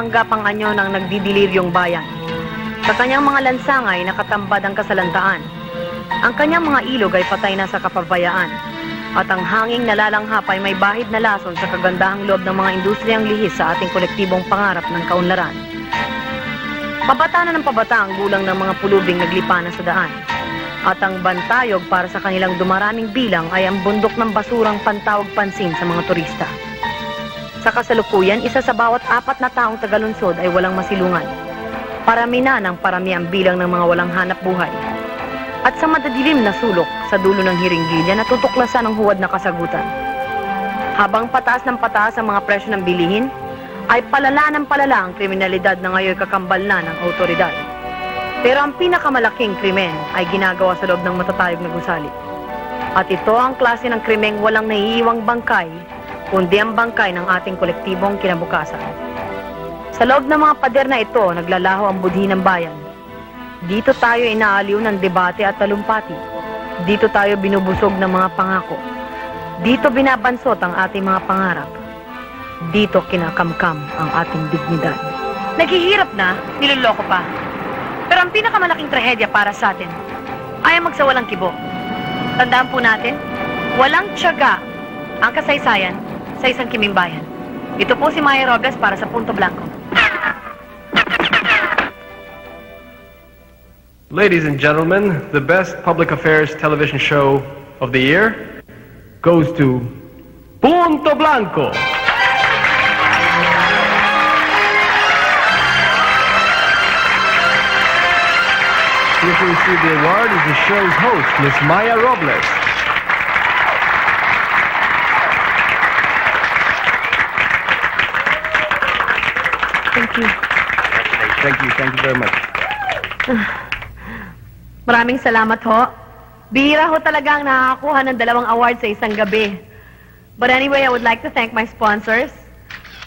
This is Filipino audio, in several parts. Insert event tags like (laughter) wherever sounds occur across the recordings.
pagpapanggap ang anyo ng nagdidiliryong bayan. Sa kanyang mga lansangay nakatambad ang kasalantaan. Ang kanyang mga ilog ay patay na sa kapabayaan. At ang hanging nalalanghap ay may bahid na lason sa kagandahang loob ng mga industriyang lihis sa ating kolektibong pangarap ng kaunlaran. Pabata na ng pabata ang gulang ng mga pulubing naglipa na sa daan. At ang bantayog para sa kanilang dumaraming bilang ay ang bundok ng basurang pantawag pansin sa mga turista. Sa kasalukuyan, isa sa bawat apat na taong tagalunsod ay walang masilungan. Parami na ng parami ang bilang ng mga walang hanap buhay. At sa madadilim na sulok sa dulo ng hiringgilya na tutuklasan ang huwad na kasagutan. Habang pataas ng pataas ang mga presyo ng bilihin, ay palala ng palala ang kriminalidad na ngayon kakambal na ng autoridad. Pero ang pinakamalaking krimen ay ginagawa sa loob ng matatayog na gusali. At ito ang klase ng krimeng walang naiiwang bangkay, kundi ang bangkay ng ating kolektibong kinabukasan. Sa loob ng mga pader na ito, naglalaho ang budhi ng bayan. Dito tayo inaaliw ng debate at talumpati. Dito tayo binubusog ng mga pangako. Dito binabansot ang ating mga pangarap. Dito kinakamkam ang ating dignidad. Naghihirap na, niloloko pa. Pero ang pinakamalaking trahedya para sa atin ay ang magsawalang kibo. Tandaan po natin, walang tiyaga ang kasaysayan sa isang kiming bayan. Ito po si Maya Robles para sa Punto Blanco. Ladies and gentlemen, the best public affairs television show of the year goes to Punto Blanco. Here to receive the award is the show's host, Miss Maya Robles. Thank you. Thank you, thank you very much. (sighs) Maraming salamat ho. Bihira ho talaga ang nakakakuha ng dalawang awards sa isang gabi. But anyway, I would like to thank my sponsors.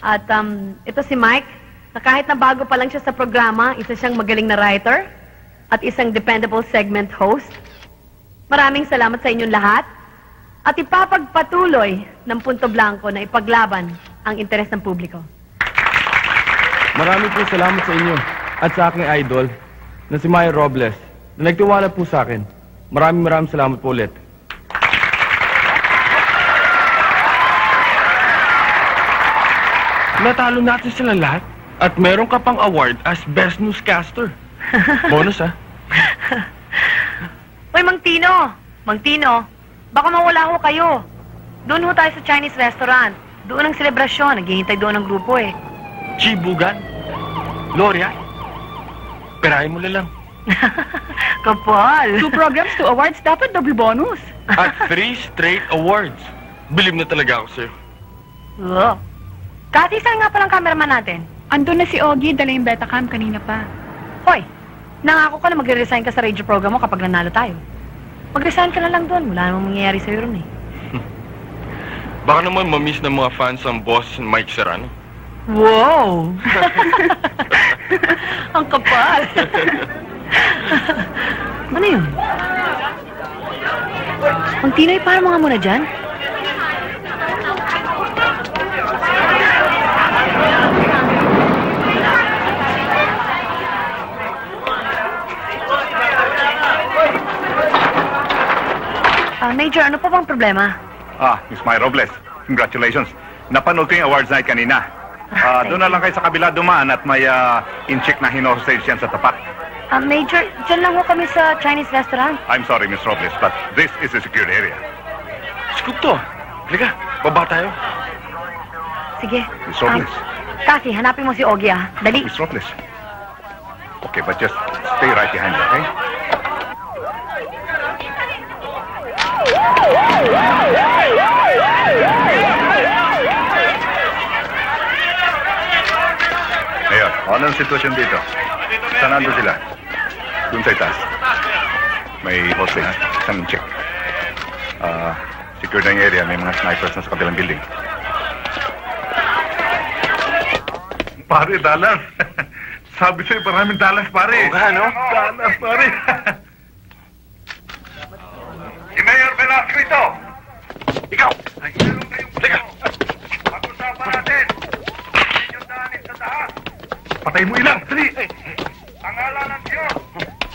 At um, ito si Mike, na kahit na bago pa lang siya sa programa, isa siyang magaling na writer at isang dependable segment host. Maraming salamat sa inyong lahat. At ipapagpatuloy ng Punto Blanco na ipaglaban ang interes ng publiko. Maraming po salamat sa inyo at sa aking idol na si Maya Robles na nagtiwala po sa akin. Maraming maraming salamat po ulit. Natalo natin sila lahat at meron ka pang award as Best Newscaster. (laughs) Bonus ah. Uy, Mang Tino! Mang Tino, baka mawala ho kayo. Doon ho tayo sa Chinese restaurant. Doon ang selebrasyon. Naghihintay doon ang grupo eh. Chibugan. Gloria. Perahin mo na lang. (laughs) Kapal! Two programs, two awards, dapat double bonus. At (laughs) three straight awards. Bilib na talaga ako sa'yo. Oo. Kati, saan nga palang cameraman natin? Andun na si Ogie, dala yung Betacam kanina pa. Hoy, nangako ka na magre-resign ka sa radio program mo kapag nanalo tayo. Mag-resign ka na lang doon. Wala namang mangyayari sa'yo ron eh. (laughs) Baka naman mamiss ng mga fans ang boss Mike Serrano. Wow! (laughs) ang kapal! (laughs) ano yun? Ang tinay, parang mga muna dyan? Ah, Major, ano pa bang problema? Ah, Miss Maya Robles, congratulations. Napanood ko yung awards night kanina. Ah, doon na lang kayo sa kabila dumaan at may uh, in-check na hinostage yan sa tapat. Ah, Major, dyan lang ho kami sa Chinese restaurant. I'm sorry, Miss Robles, but this is a secured area. Scoop to. Halika, baba tayo. Sige. Miss Robles. Kasi, hanapin mo si Ogie ah. Dali. Miss Robles. Okay, but just stay right behind me, okay? Ano ang sitwasyon dito? Saan nando sila? Doon sa itaas. May hostage. Isang check. Ah, secure na yung area. May mga snipers na sa kabilang building. Pare, dalas. (laughs) Sabi sa'yo, maraming dalas, pare. Oo nga, no? Dalas, pare. si Mayor Velasco ito. Ikaw! Meron kayong Teka. Pag-usapan natin. Yung danis sa Patay mo ilang! Dali! Pangalan ng Diyos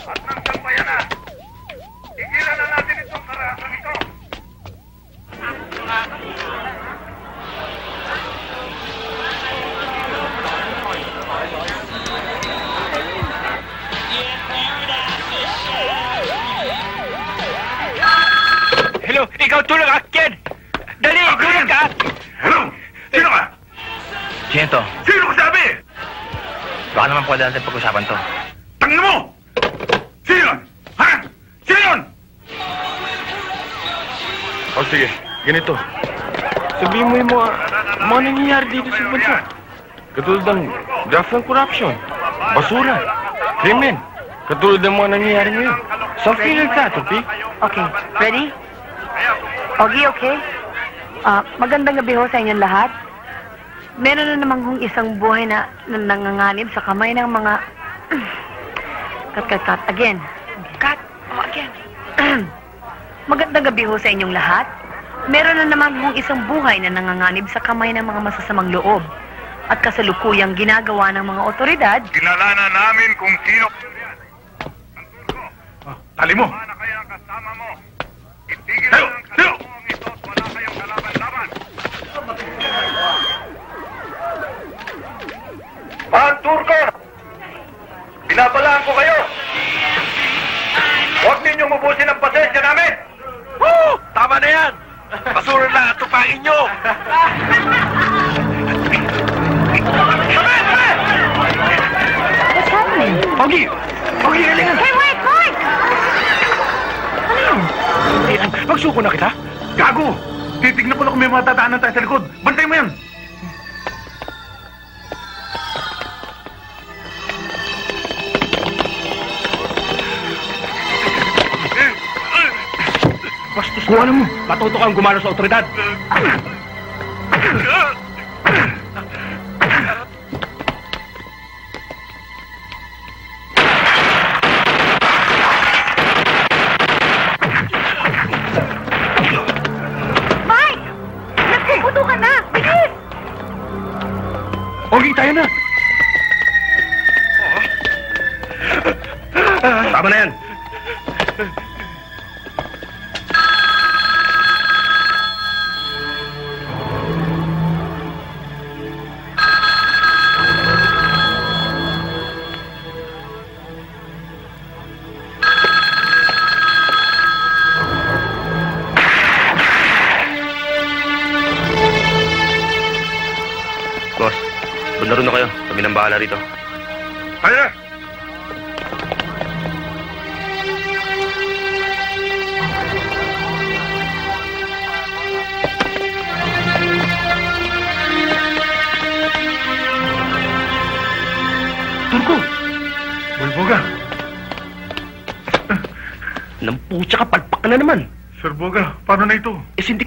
at ng sambayanan. Igilan na natin itong karasang ito. Hello, ikaw tulog akin! Dali, tulog ka! Hello? Sino ka? Sino to? Sino sabi? Baka naman pwede natin pag-usapan to. Tangin mo! Sino yun? Ha? Sino yun? O sige, ganito. Sabihin mo yung mga, mga nangyayari dito sa bansa. Katulad ng draft ng corruption, basura, krimen. Katulad ng mga nangyayari ngayon. Something like that, okay? Okay, ready? Ogie, okay? Ah, magandang gabi ho sa inyong lahat. Meron na namang hong isang buhay na, na nanganganib sa kamay ng mga... cut, cut, cut. Again. Cut. Oh, again. (clears throat) magandang gabi ho sa inyong lahat. Meron na naman hong isang buhay na nanganganib sa kamay ng mga masasamang loob at kasalukuyang ginagawa ng mga otoridad Kinalanan namin kung sino. Tali mo! Tayo! Tayo! Turko! Binabalaan ko kayo! Huwag ninyong ubusin ang pasensya namin! Woo! Tama na yan! Basura na tupain nyo! What's happening? Pogi! Pogi, galingan! Hey, wait, wait! Magsuko na kita? Gago! Titignan ko lang kung may mga tataanan tayo sa likod. Bantay mo yan! Ko ano mo! Matuto kang gumalo sa otoridad!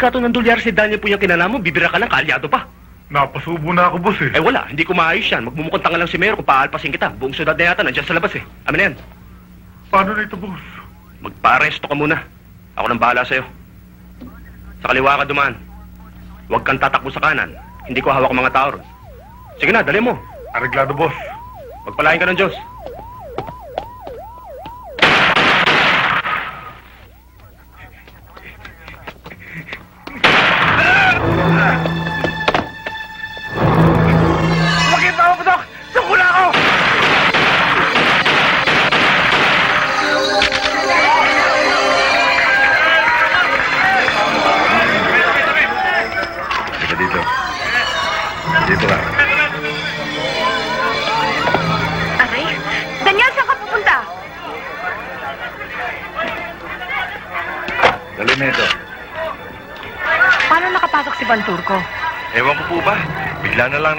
Sindikato ng dolyar si Daniel po yung kinala mo, bibira ka lang, kaalyado pa. Napasubo na ako, boss eh. Eh wala, hindi ko maayos yan. Magmumukhang tanga lang si Mayor kung paalpasin kita. Buong syudad na yata, nandiyan sa labas eh. Amin na yan. Paano na ito, boss? Magparesto ka muna. Ako nang bahala sa'yo. Sa kaliwa ka dumaan. Huwag kang tatakbo sa kanan. Hindi ko hawak ang mga tao ron. Sige na, dali mo. Areglado, boss. Magpalain ka ng Diyos.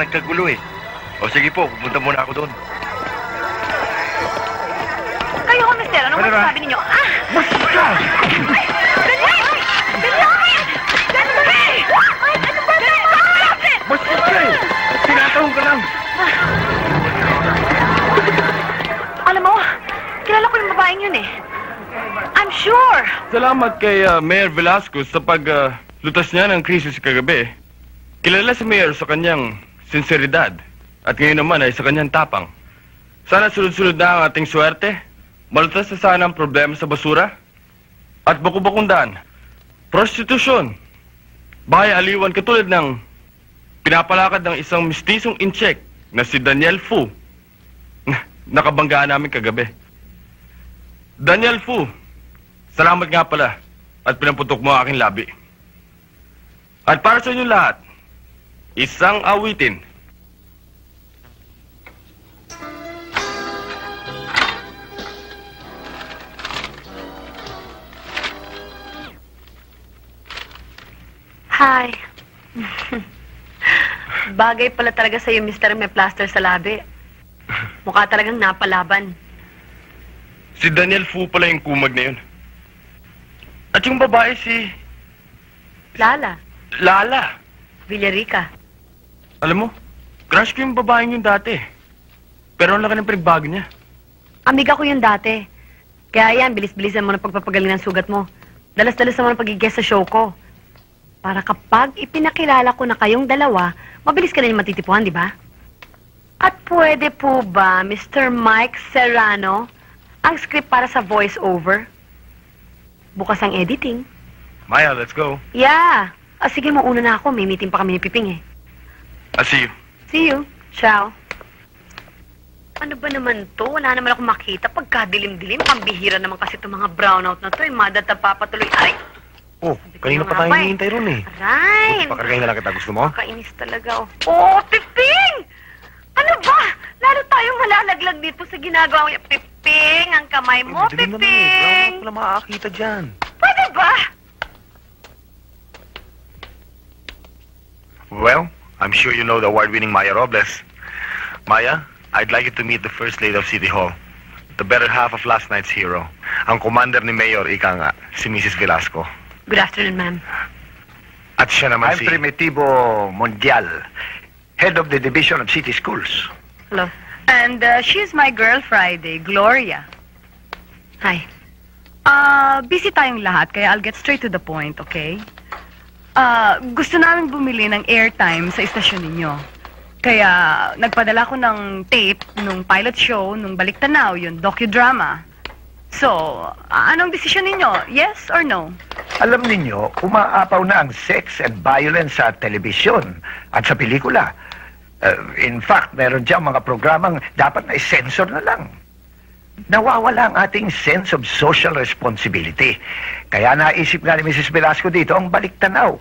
Nagkagulo eh. O sige po, pupunta muna ako doon. Kayo ho, mister. Anong Ano ba? masasabi ninyo? Ah! Daniel! Daniel! Daniel! Ay, ano ba? Daniel! Bastos ka eh! Tinatawag ka lang! Alam mo, kilala ko yung babaeng yun eh. I'm sure. Salamat kay ah, Mayor Velasco sa paglutas niya ng krisis kagabi. Kilala si Mayor sa kanyang sinseridad. At ngayon naman ay sa kanyang tapang. Sana sunod-sunod na ang ating swerte. Malutas na sana ang problema sa basura. At bakubakundaan. Prostitusyon. Bahay aliwan katulad ng pinapalakad ng isang mistisong incheck na si Daniel Fu. Nakabanggaan namin kagabi. Daniel Fu, salamat nga pala at pinaputok mo aking labi. At para sa inyo lahat, isang awitin. Hi. (laughs) Bagay pala talaga sa'yo, Mr. May plaster sa labi. Mukha talagang napalaban. Si Daniel Fu pala yung kumag na yun. At yung babae si Lala, Lala. Villarica. Alam mo, crush ko yung babaeng yun dati. Pero ang laki ng pinagbago niya. Amiga ko yun dati. Kaya yan, bilis-bilisan mo na pagpapagaling ng sugat mo. Dalas-dalas mo na pagigess sa show ko. Para kapag ipinakilala ko na kayong dalawa, mabilis ka na yung matitipuan, di ba? At pwede po ba, Mr. Mike Serrano, ang script para sa voice-over? Bukas ang editing. Maya, let's go. Yeah. Ah, sige, mauna na ako. May meeting pa kami ni Piping eh. I'll see you. See you. Ciao. Ano ba naman to? Wala naman ako makita. Pagkadilim-dilim, pambihira naman kasi itong mga brownout na to. Yung mga papatuloy. Ay! Oh, kanina pa tayo eh. hinihintay ron eh. Aray! Pakargahin na lang kita. Gusto mo? Nakainis talaga. Oh, oh Piping! Ano ba? Lalo tayong malalaglag dito sa ginagawa mo. Piping, ang kamay mo, Dilim na lang eh. Wala Piping! makakakita dyan. Pwede ba? Well, I'm sure you know the award-winning Maya Robles. Maya, I'd like you to meet the First Lady of City Hall. The better half of last night's hero. Ang commander ni Mayor, ika nga, si Mrs. Velasco. Good afternoon, ma'am. At siya naman I'm si... Primitivo Mondial, head of the Division of City Schools. Hello. And uh, she's my girl Friday, Gloria. Hi. Ah, busy tayong lahat, kaya I'll get straight to the point, okay? Ah, gusto namin bumili ng airtime sa istasyon ninyo. Kaya nagpadala ko ng tape nung pilot show nung Balik Tanaw, yung docudrama. So, ah, anong desisyon ninyo? Yes or no? Alam ninyo, umaapaw na ang sex and violence sa telebisyon at sa pelikula. Uh, in fact, meron diyang mga programang dapat na censor na lang. Nawawala ang ating sense of social responsibility. Kaya naisip nga ni Mrs. Velasco dito ang balik tanaw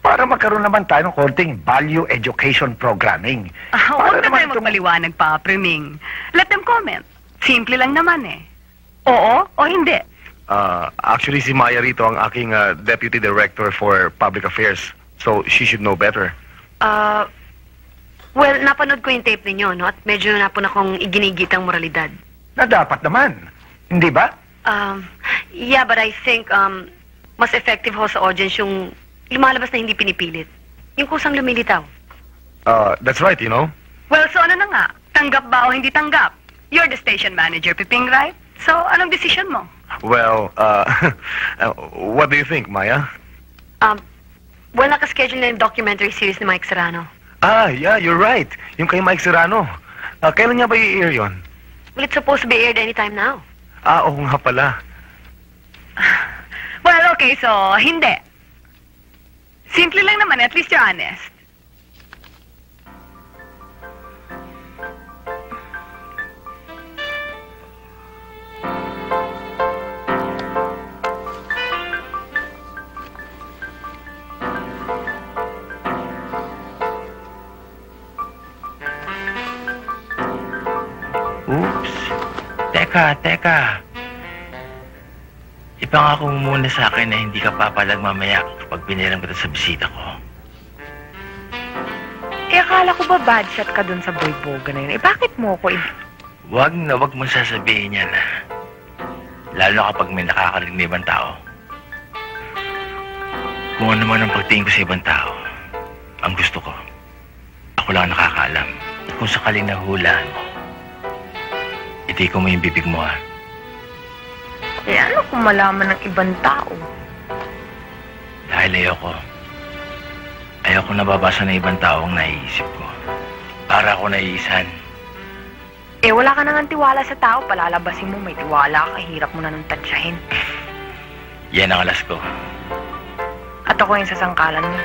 para magkaroon naman tayo ng konting value education programming. Ah, Para huwag na naman tayo itong- magpaliwanag pa, Priming. Let them comment. Simple lang naman eh. Oo o hindi. Uh, actually, si Maya rito ang aking uh, Deputy Director for Public Affairs. So, she should know better. Uh, well, napanood ko yung tape ninyo, no? At medyo napun akong iginigitang moralidad. Na dapat naman. Hindi ba? Um, yeah, but I think um, mas effective ho sa audience yung lumalabas na hindi pinipilit. Yung kusang lumilitaw. Uh, that's right, you know. Well, so ano na nga? Tanggap ba o hindi tanggap? You're the station manager, Piping, right? So, anong decision mo? Well, uh, (laughs) uh, what do you think, Maya? Um, well, nakaschedule na yung documentary series ni Mike Serrano. Ah, yeah, you're right. Yung kay Mike Serrano. Uh, kailan niya ba i-air yun? Well, it's supposed to be aired anytime now. Ah, oo nga pala. (sighs) Well, okay, so, hindi. Simple lang naman, at least you're honest. Ipangako mo muna sa akin na hindi ka papalag mamaya kapag piniram kita sa bisita ko. Eh, akala ko ba bad shot ka dun sa boy boga na yun? Eh, bakit mo ko i- Huwag na huwag mo sasabihin yan. Lalo na kapag may nakakarinig na ibang tao. Kung ano man ang pagtingin ko sa ibang tao, ang gusto ko, ako lang ang nakakaalam. At kung sakaling nahulaan mo, itiko mo yung bibig mo ha. Eh, ano kung malaman ng ibang tao? Dahil ayoko. Ayoko nababasa ng ibang tao ang naiisip ko. Para ako naiisan. Eh, wala ka nang tiwala sa tao. Palalabasin mo, may tiwala ka. Hirap mo na nang tansyahin. Yan ang alas ko. At ako yung sasangkalan mo.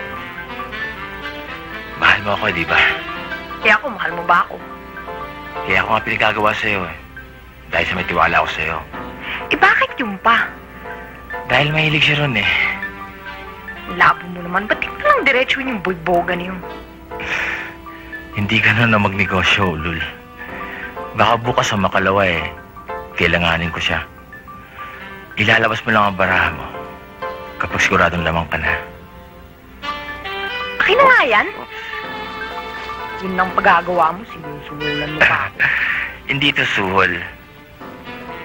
Mahal mo ako, di ba? Kaya ako, mahal mo ba ako? Kaya ako nga pinagagawa sa'yo eh. Dahil sa may tiwala ako sa'yo. Eh, bakit yung pa? Dahil mahilig siya ron eh. Labo mo naman. Ba't di lang diretso yung boyboga niyo? (sighs) Hindi ka na na magnegosyo, Lul. Baka bukas ang makalawa eh. Kailanganin ko siya. Ilalabas mo lang ang baraha mo. Kapag siguradong lamang ka na. Akin na nga yan. Yun ang pagagawa mo. Sinusulan mo pa ako. (laughs) Hindi ito suhol.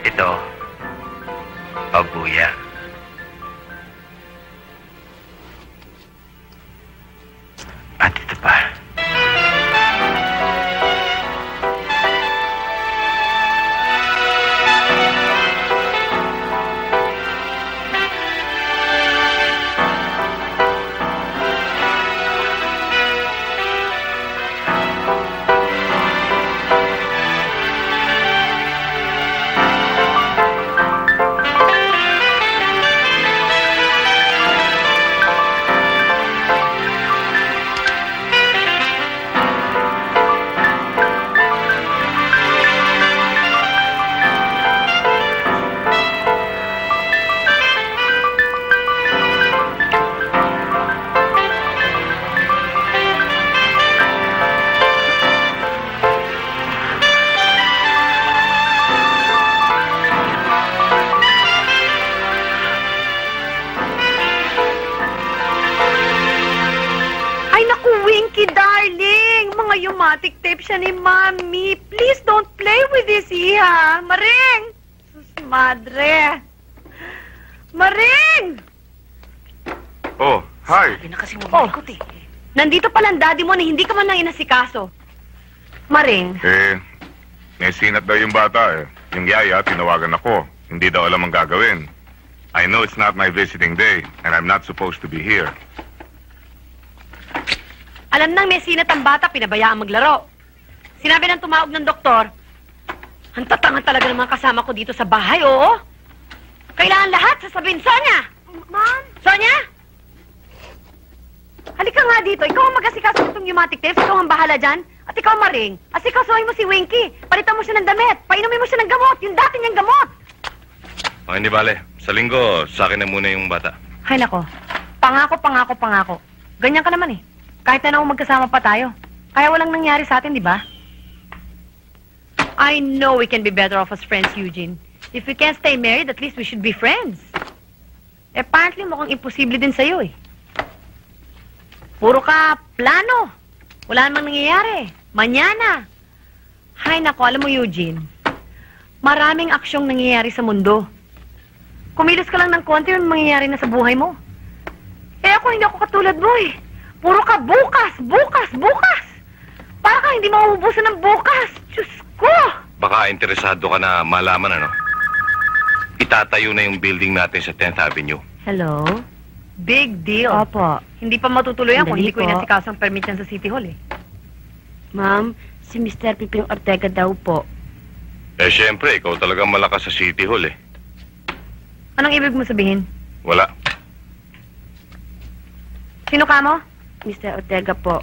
Ito, pabuya. At ito pa. Maring, Eh, may sinat daw yung bata eh. Yung yaya, tinawagan ako. Hindi daw alam ang gagawin. I know it's not my visiting day, and I'm not supposed to be here. alam nang may sinat ang bata, pinabayaan maglaro. Sinabi ng tumawag ng doktor, ang tatangan talaga ng mga kasama ko dito sa bahay, oo? Kailangan lahat sasabihin, Sonia! Ma'am? Sonia? Halika nga dito. Ikaw ang mag-asikaso nitong pneumatic tapes. Ikaw ang bahala dyan. At ikaw, Maring. Asikasuhin mo si Winky. Palitan mo siya ng damit. Painumin mo siya ng gamot. Yung dati niyang gamot. Okay, hindi bale. Sa linggo, sa akin na muna yung bata. Hay nako. Pangako, pangako, pangako. Ganyan ka naman eh. Kahit na naman magkasama pa tayo. Kaya walang nangyari sa atin, di ba? I know we can be better off as friends, Eugene. If we can't stay married, at least we should be friends. Eh, apparently, mukhang imposible din sa'yo eh. Puro ka plano. Wala namang nangyayari. Manyana. Hay nako, alam mo, Eugene. Maraming aksyong nangyayari sa mundo. Kumilos ka lang ng konti yung mangyayari na sa buhay mo. Eh ako, hindi ako katulad mo eh. Puro ka bukas, bukas, bukas. Para ka hindi mauubusan ng bukas. Diyos ko! Baka interesado ka na malaman ano. Itatayo na yung building natin sa 10th Avenue. Hello? Big deal. Opo. Hindi pa matutuloy yan kung Sandali hindi ko po. inasikaso ang permit yan sa City Hall eh. Ma'am, si Mr. Piping Ortega daw po. Eh, syempre, ikaw talagang malakas sa City Hall eh. Anong ibig mo sabihin? Wala. Sino ka mo? Mr. Ortega po.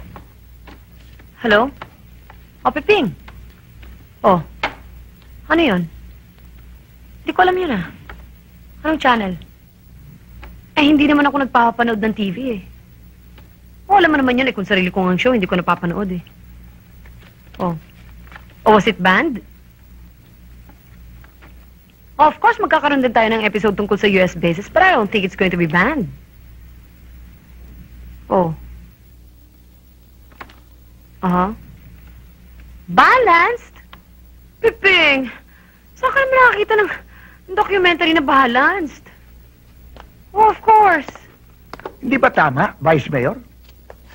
Hello? O, Piping. Oh. Ano yun? Hindi ko alam yun ah. Anong channel? Eh, hindi naman ako nagpapanood ng TV eh. O, alam mo naman yun eh, kung sarili ko ang show, hindi ko napapanood eh. Oh. Oh, was it banned? Oh, of course, magkakaroon din tayo ng episode tungkol sa US bases, but I don't think it's going to be banned. Oh. Uh-huh. Balanced? Piping, saan ka naman nakakita ng documentary na balanced? Oh, of course. Hindi ba tama, Vice Mayor?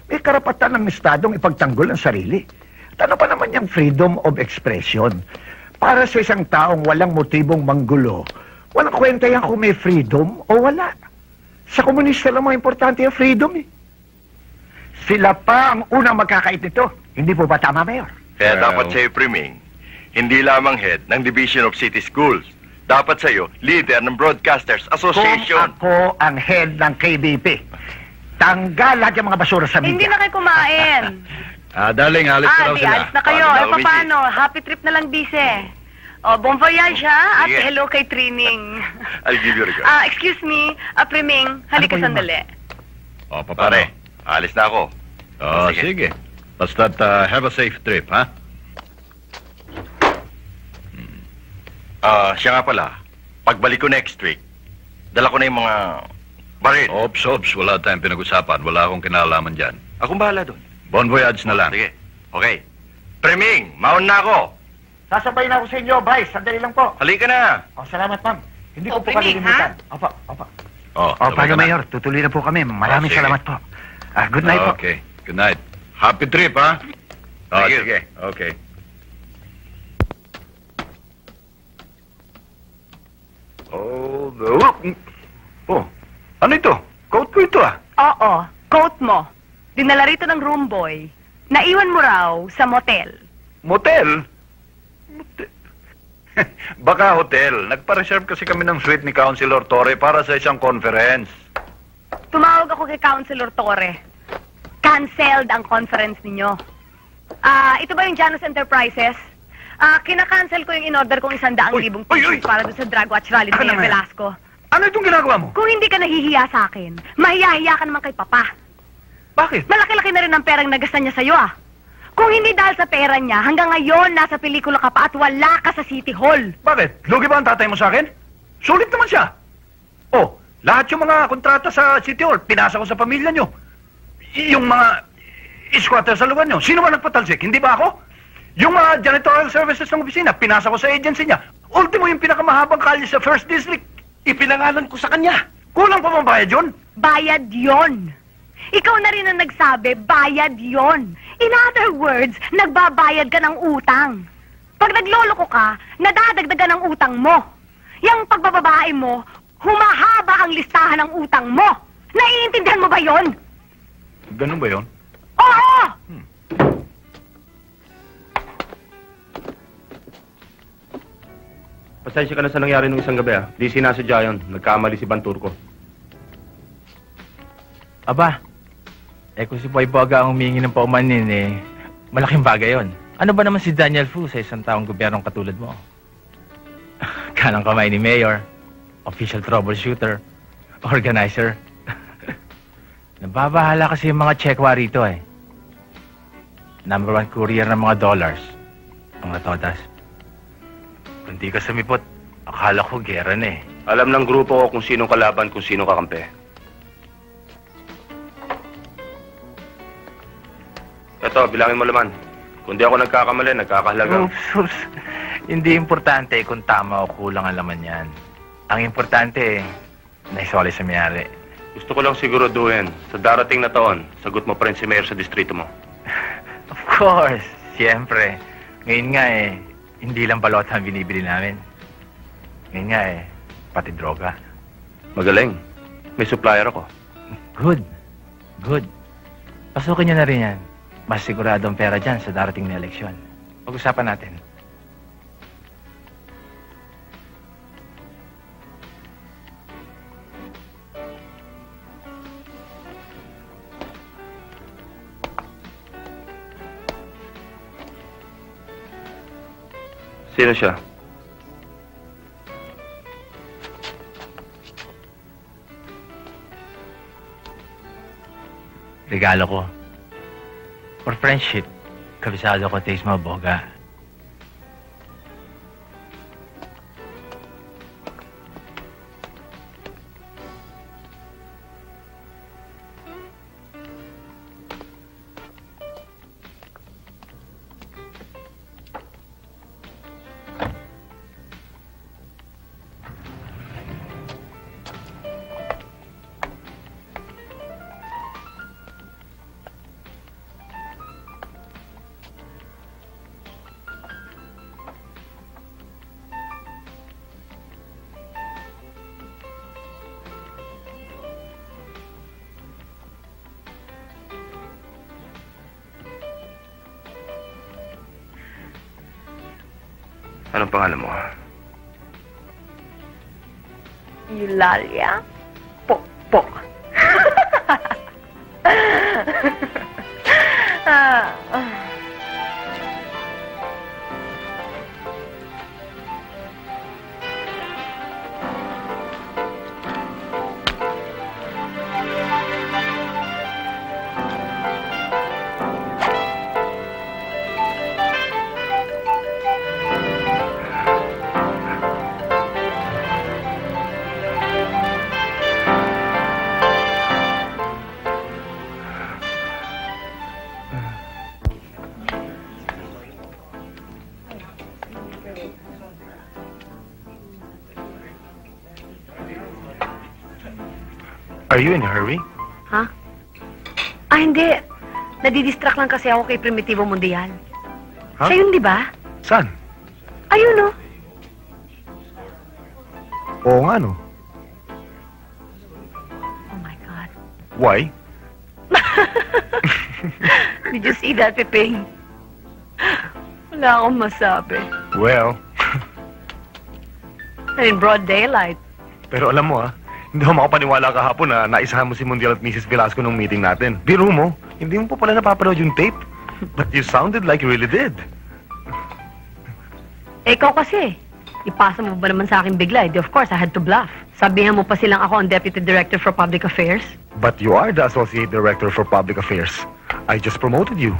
May karapatan ng Estadong ipagtanggol ang sarili. At ano pa naman yung freedom of expression? Para sa isang taong walang motibong manggulo, walang kwenta yan kung may freedom o wala. Sa komunista lang mga importante yung freedom eh. Sila pa ang unang magkakait nito. Hindi po ba tama, Mayor? Kaya Well- dapat sa'yo, Priming, hindi lamang head ng Division of City Schools. Dapat sa'yo, leader ng Broadcasters Kung Association. ako ang head ng KBP, tanggal lahat yung mga basura sa Hindi media. na kayo kumain. (laughs) Ah, darling, alis ah, di, alis na kayo. Paano Eh, na, Luigi? paano? Happy trip na lang, Bise. O, bon voyage, ha? At Sige. hello kay Trining. (laughs) I'll give you a regard. Ah, excuse me, ah, Priming, halika Ano yun, sandali. Oh, Pare, alis na ako. Oh, Sige. sige. Basta't uh, have a safe trip, ha? Ah, siya nga pala. Pagbalik ko next week, dala ko na yung mga baril. Ops, ops, wala tayong pinag-usapan. Wala akong kinalaman dyan. Akong bahala doon. Bon voyage na lang. Sige. Okay. Priming, maon na ako. Sasabay na ako sa inyo, Bryce. Sandali lang po. Halika na. Oh, salamat, ma'am. Hindi ko po Opening, kalilimutan. Opo, opo. Oh, Oh, ka na. Mayor? Tutuloy na po kami. Maraming Oh, sige. salamat po. Ah, good night po. Okay, good night. Happy trip, ha? Oh, Thank you. sige. Okay. Oh, the... Oh, ano ito? Coat ko ito, ah. Oo, coat mo. Dinala rito ng room boy. Naiwan mo raw sa motel. Motel? Motel? (laughs) Baka hotel. Nagpa-reserve kasi kami ng suite ni Councilor Torre para sa isang conference. Tumawag ako kay Councilor Torre. Cancelled ang conference ninyo. Ah, ito ba yung Janus Enterprises? Ah, kina-cancel ko yung in-order kong isang daang Uy, libong uy, uy! para doon sa Drag Watch Rally ni Ano Mayor naman? Velasco. Ano itong ginagawa mo? Kung hindi ka nahihiya sa akin, mahiya-hiya ka naman kay Papa. Bakit? Malaki-laki na rin ang perang nagasta niya sa'yo ah. Kung hindi dahil sa pera niya, hanggang ngayon nasa pelikula ka pa at wala ka sa City Hall. Bakit? Lugi ba ang tatay mo sa akin? Sulit naman siya. Oh, lahat yung mga kontrata sa City Hall, pinasa ko sa pamilya nyo. Y- yung mga squatter sa lugar nyo, sino ba nagpatalsik? Hindi ba ako? Yung mga janitorial services ng opisina, pinasa ko sa agency niya. Ultimo yung pinakamahabang kalye sa First District, ipinangalan ko sa kanya. Kulang pa bang bayad yun? Bayad yon. Ikaw na rin ang nagsabi, bayad yon. In other words, nagbabayad ka ng utang. Pag nagloloko ka, nadadagdagan ng utang mo. Yang pagbababae mo, humahaba ang listahan ng utang mo. Naiintindihan mo ba yon? Ganun ba yun? Oo! Pasensya ka na sa nangyari nung isang gabi ah. Di sinasadya yun. Nagkamali si Banturco. Aba, eh kung si Boy Boga ang humingi ng paumanin eh, malaking bagay yon. Ano ba naman si Daniel Fu sa isang taong gobyernong katulad mo? (laughs) Kanang kamay ni Mayor, official troubleshooter, organizer. (laughs) Nababahala kasi yung mga tsekwa rito eh. Number one courier ng mga dollars. Mga todas. Kung di ka sumipot, akala ko gera na eh. Alam ng grupo ko kung sinong kalaban, kung sino kakampi. Ito, bilangin mo laman. Kung di ako nagkakamali, nagkakahalaga. Oops, oops. Hindi importante kung tama o kulang ang laman yan. Ang importante, naisoli sa mayari. Gusto ko lang siguraduhin, sa darating na taon, sagot mo pa rin si Mayor sa distrito mo. (laughs) Of course, siyempre. Ngayon nga eh, hindi lang balot ang binibili namin. Ngayon nga eh, pati droga. Magaling. May supplier ako. Good. Good. Pasukin niyo na rin yan. Mas sigurado ang pera dyan sa darating na eleksyon. Pag-usapan natin. Sino siya? Regalo ko. For friendship, kabisado ko taste mo, Boga. Anong pangalan mo? Eulalia? Po, po. (laughs) ah, ah. You in a hurry? Ha? Ah, hindi. Nadidistract lang kasi ako kay Primitivo Mundial. Ha? Siya yun, di ba? Saan? Ayun, oh. Oo nga, no. Oh my God. Why? (laughs) Did you see that, Piping? Wala akong masabi. Well, (laughs) In broad daylight. pero alam mo ah, hindi ako makapaniwala kahapon na naisahan mo si Mundial at Mrs. Velasco nung meeting natin. Biro mo, hindi mo pa pala napapanood yung tape. But you sounded like you really did. Ikaw kasi. Ipasa mo ba naman sa akin bigla? Eh, of course, I had to bluff. Sabihan mo pa silang ako ang Deputy Director for Public Affairs. But you are the Associate Director for Public Affairs. I just promoted you.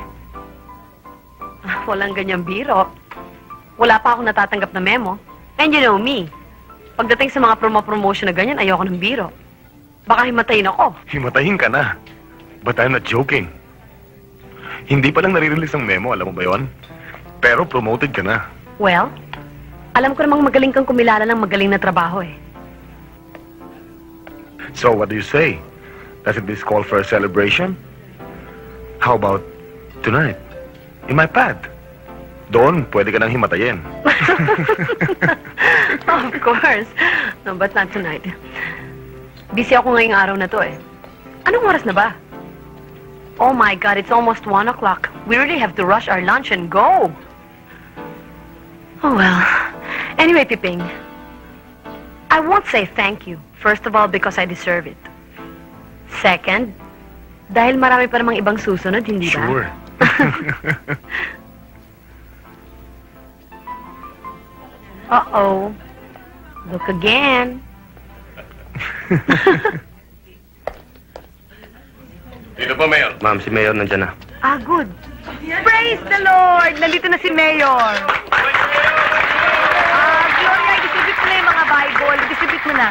Ah, Walang ganyang biro. Wala pa akong natatanggap na memo. And you know me. Pagdating sa mga promo-promotion na ganyan, ayoko ng biro. Baka himatayin ako. Himatayin ka na. But I'm not joking. Hindi pa lang nare-release ang memo, alam mo ba yon? Pero promoted ka na. Well, alam ko namang magaling kang kumilala ng magaling na trabaho eh. So what do you say? Does it this call for a celebration? How about tonight? In my pad? Doon, pwede ka nang himatayin. (laughs) of course. No, but not tonight. Busy ako ngayong araw na to eh. Anong oras na ba? Oh my God, it's almost one o'clock. We really have to rush our lunch and go. Oh well. Anyway, Piping, I won't say thank you. First of all, because I deserve it. Second, dahil marami pa namang ibang susunod, hindi ba? Sure. (laughs) Uh-oh. Look again. (laughs) Dito po, Mayor. Ma'am, si Mayor nandyan na. Ah, good. Praise the Lord! Nandito na si Mayor. Ah, Gloria, i-distribute mo na yung mga Bible. I-distribute mo na.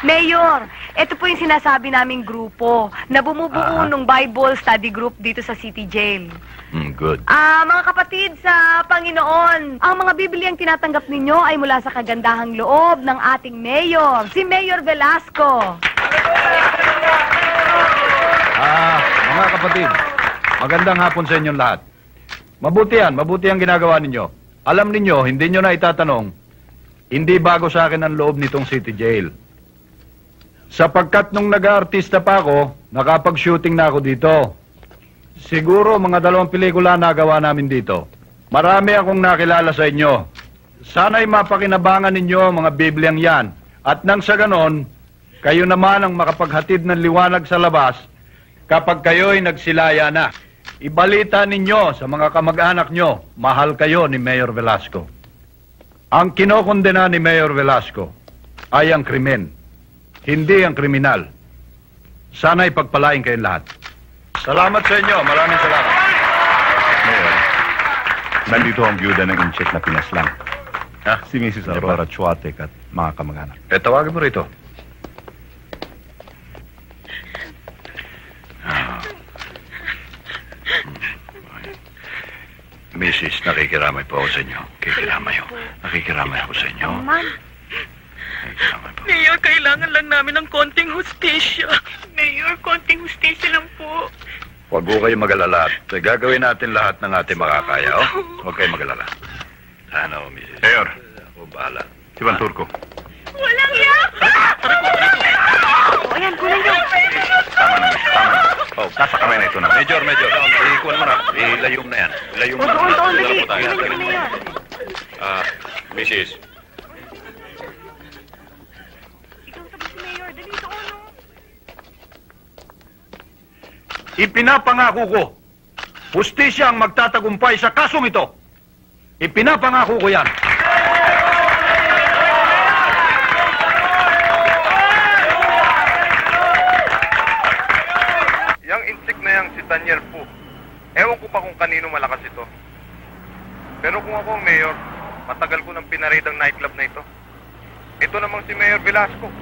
Mayor, ito po yung sinasabi naming grupo na bumubuo ng Bible study group dito sa City Jail. Hmm, good. Ah, mga kapatid sa Panginoon, ang mga Bibliyang tinatanggap ninyo ay mula sa kagandahang loob ng ating Mayor, si Mayor Velasco. Ah, mga kapatid, magandang hapon sa inyong lahat. Mabuti yan, mabuti ang ginagawa ninyo. Alam ninyo, hindi nyo na itatanong, hindi bago sa akin ang loob nitong City Jail. Sapagkat nung nag-aartista pa ako, nakapag-shooting na ako dito. Siguro mga dalawang pelikula nagawa namin dito. Marami akong nakilala sa inyo. Sana'y mapakinabangan ninyo mga Bibliang yan. At nang sa ganon, kayo naman ang makapaghatid ng liwanag sa labas kapag kayo'y nagsilaya na. Ibalita ninyo sa mga kamag-anak nyo, mahal kayo ni Mayor Velasco. Ang kinokondena ni Mayor Velasco ay ang krimen, hindi ang kriminal. Sana'y pagpalain kayong lahat. Salamat sa inyo. Maraming salamat. Mayor, nandito ang byuda ng incheck na pinaslang. Ah, Si Mrs. Aurora Chuatek at mga kamag-anak. Eh, tawagin mo rito. Mrs., nakikiramay po ako sa inyo. Kikiramay ako. Nakikiramay ako sa inyo. Ma'am. Mayor, kailangan lang namin ng konting hustisya. Mayor, konting hustisya lang po. Huwag ko kayo mag-alala. Gagawin natin lahat ng ating makakaya, oh? Huwag kayo mag-alala. Ano, Mrs.? Mayor. Ako bahala. Si Banturco. Walang yak! O, ayan, kunin nyo. Tama na. Tama na. Oh, nasa kamay na ito na. Major, Major. Ikuan mo na. Ilayom na yan. Ilayom O, mo na. doon, doon, dali. na yan. Ah, Mrs. Ipinapangako ko, hustisya ang magtatagumpay sa kasong ito. Ipinapangako ko yan. Yang insik na yang si Daniel po. Ewan ko pa kung kanino malakas ito. Pero kung ako ang mayor, matagal ko nang pinaraid ang nightclub na ito. Ito namang si Mayor Velasco.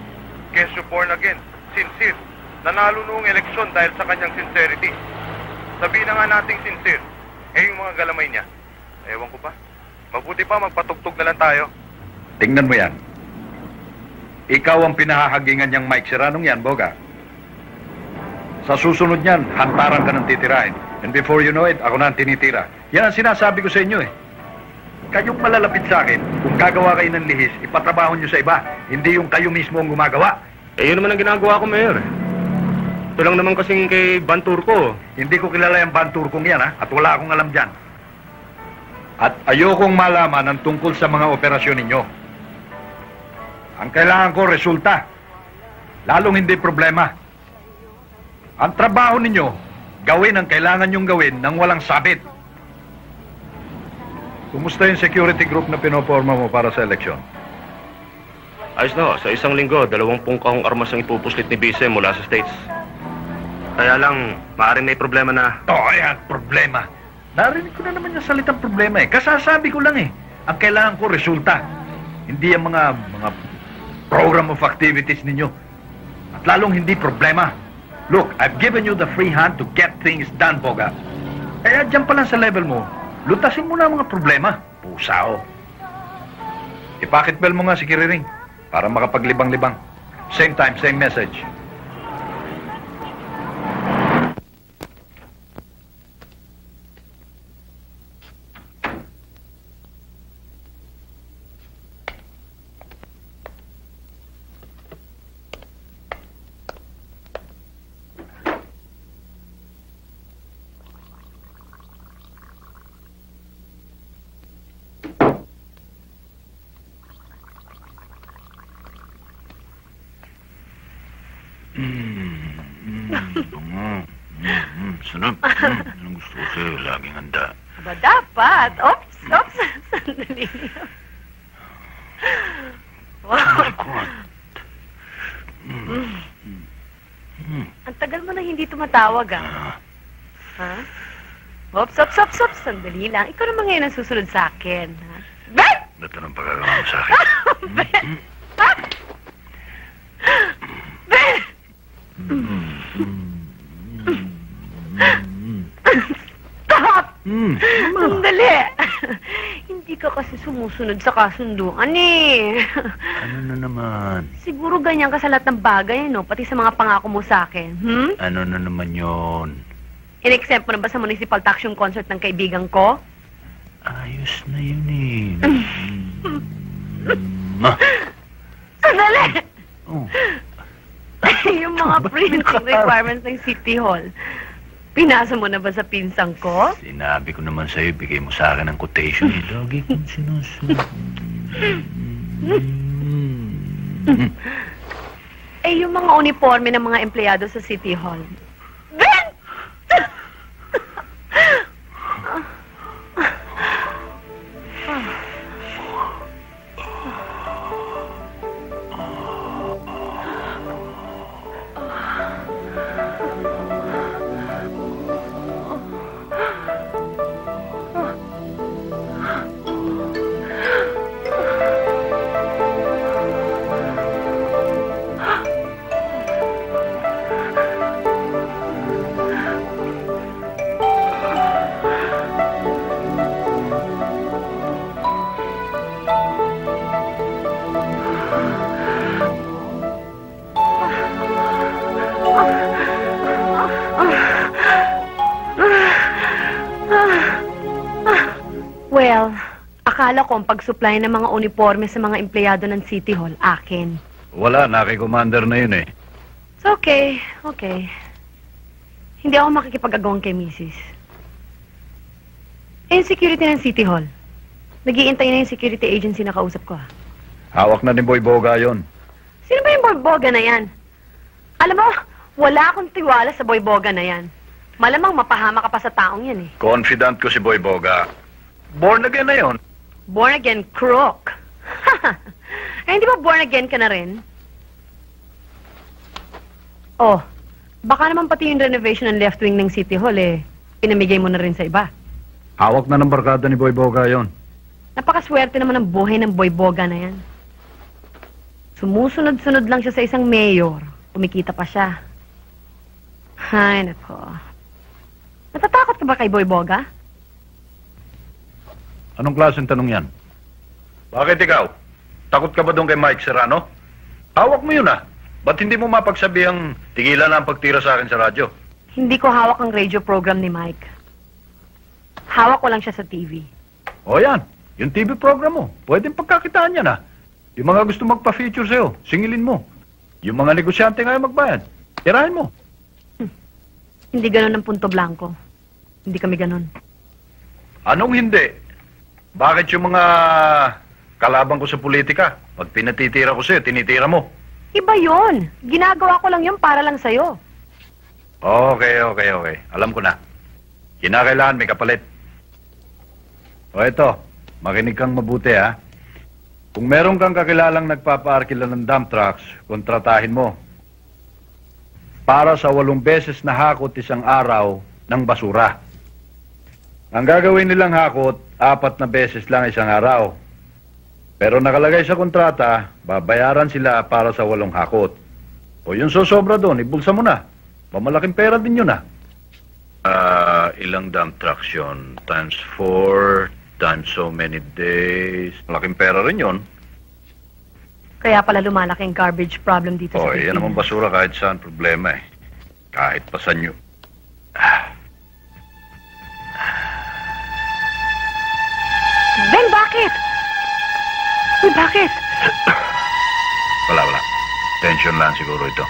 Kesyo born again, sincere. Nanalo noong eleksyon dahil sa kanyang sincerity. Sabihin na nga nating sincere. Eh yung mga galamay niya. Ewan ko pa. Mabuti pa magpatugtog na lang tayo. Tingnan mo yan. Ikaw ang pinahahagingan niyang Mike Serranong yan, Boga. Sa susunod niyan, hantaran ka ng titirahin. And before you know it, ako na ang tinitira. Yan ang sinasabi ko sa inyo eh. Kayong malalapit sa akin, kung gagawa kayo ng lihis, ipatrabaho niyo sa iba. Hindi yung kayo mismo ang gumagawa. Eh, yun naman ang ginagawa ko, Mayor. Ito lang naman kasing kay Bantur ko. Hindi ko kilala yung banturkong yan, ha? At wala akong alam dyan. At ayokong malaman ang tungkol sa mga operasyon ninyo. Ang kailangan ko, resulta. Lalong hindi problema. Ang trabaho ninyo, gawin ang kailangan nyong gawin nang walang sabit. Kumusta yung security group na pinoporma mo para sa eleksyon? Ayos na, sa isang linggo, dalawang pungkahong armas ang ipupuslit ni Bise mula sa States. Kaya lang, maaaring may problema na. Oo, oh, problema. Narinig ko na naman yung salitang problema eh. Kasasabi ko lang eh. Ang kailangan ko, resulta. Hindi ang mga, mga program of activities ninyo. At lalong hindi problema. Look, I've given you the free hand to get things done, Boga. Kaya dyan pa lang sa level mo, lutasin mo na mga problema. Pusa, oh. Ipakit bell mo nga si Kiriring para makapaglibang-libang. Same time, same message. Sarap. (laughs) Mm, Anong gusto ko sa'yo? Laging handa. Aba, dapat. Oops, oops. (laughs) Sandali. Wow. Mm. Ang tagal mo na hindi tumatawag, ah. Ha? Oops, oops, oops, oops. Sandali lang. Ikaw naman ngayon ang susunod sa akin. Ha? Ben! Ba't anong pagkagawa mo sa akin? (laughs) Ben! Ha? Ben! Stop! Sandali! Hindi ka kasi sumusunod sa kasunduan eh. (laughs) Ano na naman? Siguro ganyan ka sa lahat ng bagay, no? Pati sa mga pangako mo sa akin. Hmm? Ano na naman yon? In-exempt mo na ba sa municipal tax yung concert ng kaibigan ko? Ayos na yun eh. (laughs) Sandali! Oh. (laughs) yung mga printing requirements ng City Hall. Pinasa mo na ba sa pinsang ko? Sinabi ko naman sa'yo, bigay mo sa akin ng quotation. eh. Lagi kong sinusunod. (laughs) Eh, yung mga uniforme ng mga empleyado sa City Hall. Akala ko ang pag-supply ng mga uniforme sa mga empleyado ng City Hall, akin. Wala, naki-commander na yun eh. It's okay, okay. Hindi ako makikipag-agawang kay Mrs. Eh, yung security ng City Hall. Nagiintay na yung security agency na kausap ko. ah. Hawak na ni Boy Boga yon. Sino ba yung boyboga na yan? Alam mo, wala akong tiwala sa boyboga na yan. Malamang mapahama ka pa sa taong yan eh. Confident ko si Boy Boga. Born again na yon. Born again crook. (laughs) eh, hindi ba born again ka na rin? Oh, baka naman pati yung renovation ng left wing ng City Hall eh, pinamigay mo na rin sa iba. Hawak na ng barkada ni Boy Boga yon. Napakaswerte naman ang buhay ng boyboga na yan. Sumusunod-sunod lang siya sa isang mayor. Kumikita pa siya. Ay, nako. Natatakot ka ba kay boyboga? Anong klaseng tanong yan? Bakit ikaw? Takot ka ba doon kay Mike Serrano? Hawak mo yun ah. Ba't hindi mo mapagsabihang tigilan na ang pagtira sa akin sa radyo? Hindi ko hawak ang radio program ni Mike. Hawak ko lang siya sa TV. O yan, yung TV program mo. Pwedeng pagkakitaan yan ah. Yung mga gusto magpa-feature sa'yo, singilin mo. Yung mga negosyante ngayon magbayad, tirahin mo. Hindi ganun ang punto blanco. Hindi kami ganun. Anong hindi? Bakit yung mga kalaban ko sa politika, pag pinatitira ko sa'yo, tinitira mo? Iba yon. Ginagawa ko lang yun para lang sa'yo. Okay, okay, okay. Alam ko na. Kinakailangan may kapalit. O ito, makinig kang mabuti ha. Kung meron kang kakilalang nagpapaarkila ng dump trucks, kontratahin mo. Para sa walong beses na hakot isang araw ng basura. Ang gagawin nilang hakot, apat na beses lang isang araw. Pero nakalagay sa kontrata, babayaran sila para sa walong hakot. O yung sosobra doon, ibulsa mo na. Mamalaking pera din yun ah. Ah, ilang dump trucks yun? Times four, times so many days. Malaking pera rin yun. Kaya pala lumalaki ang garbage problem dito O, sa yan naman Pilipinas. basura kahit saan problema eh. Kahit pa sa nyo. Ben, Uy, bakit? Wala, wala. Tension lang siguro ito.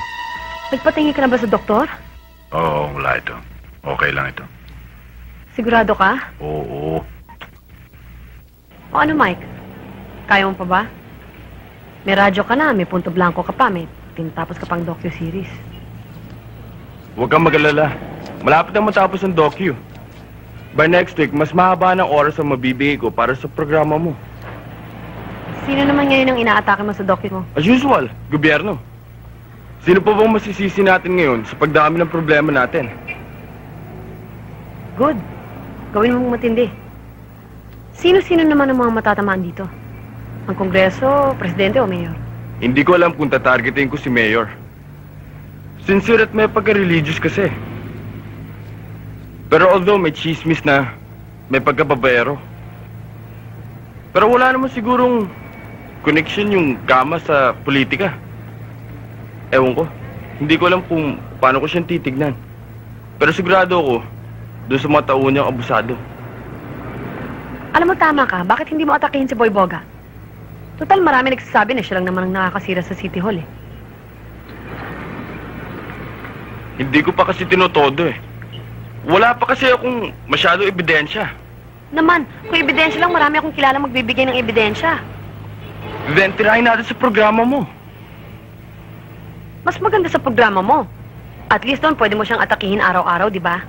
Nagpatingin ka na ba sa doktor? Oo, wala ito. Okay lang ito. Sigurado ka? Oo. O ano, Mike? Kaya mo pa ba? May radyo ka na, may punto blanco ka pa, may tinatapos ka pang docu-series. Huwag kang mag-alala. Malapit na matapos ang docu. By next week, mas mahaba ng oras ang mabibigay ko para sa programa mo. Sino naman ngayon ang inaatake mo sa docu mo? As usual, gobyerno. Sino pa bang masisisi natin ngayon sa pagdami ng problema natin? Good. Gawin mong matindi. Sino-sino naman ang mga matatamaan dito? Ang Kongreso, Presidente o Mayor? Hindi ko alam kung tatargetin ko si Mayor. Sincere at may pagka-religious kasi. Pero although may chismis na may pagkababayero. Pero wala naman sigurong connection yung kama sa politika. Ewan ko. Hindi ko alam kung paano ko siyang titignan. Pero sigurado ako, doon sa mga tauhan niyang abusado. Alam mo, tama ka. Bakit hindi mo atakihin si Boy Boga? Total, marami nagsasabi na siya lang naman ang nakakasira sa City Hall eh. Hindi ko pa kasi tinotodo eh. Wala pa kasi akong masyado ebidensya. Naman, kung ebidensya lang, marami akong kilala magbibigay ng ebidensya. Then, tirahin natin sa programa mo. Mas maganda sa programa mo. At least doon, pwede mo siyang atakihin araw-araw, di ba?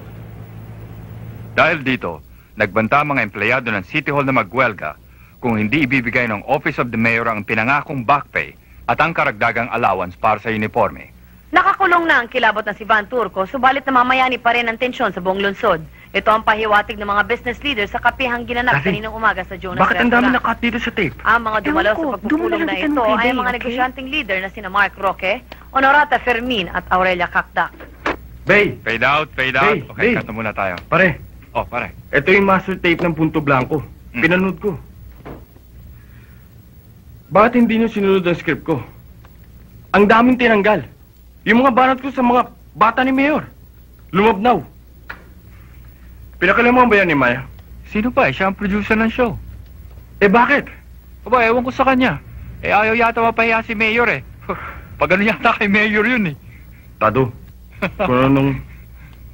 Dahil dito, nagbanta ang mga empleyado ng City Hall na magwelga kung hindi ibibigay ng Office of the Mayor ang pinangakong back pay at ang karagdagang allowance para sa uniforme. Nakakulong na ang kilabot na si Van Turco, subalit namamayani pa rin ang tensyon sa buong lungsod. Ito ang pahiwatig ng mga business leaders sa kapihang ginanap kaninang umaga sa Jonas Bakit ang dami nakat dito sa tape? Ang mga ko, sa pagpupulong na ito ay mga okay? negosyanteng leader na sina Mark Roque, Honorata Fermin at Aurelia Cactac. Bay, Fade out, fade out. Hey, okay, na muna tayo. pare, Oh, pare. ito yung master tape ng Punto Blanco. Hmm. Pinanood ko. Bakit hindi niyo sinunod ang script ko? Ang daming tinanggal. Yung mga banat ko sa mga bata ni Mayor. Lumabnaw. Pinakalaman ba yan ni Maya? Sino pa eh? Siya ang producer ng show. Eh bakit? Aba, ewan ko sa kanya. Eh, ayaw yata mapahiya si Mayor eh. Pag ano yata kay Mayor yun eh. Tado, kung (laughs) ano nung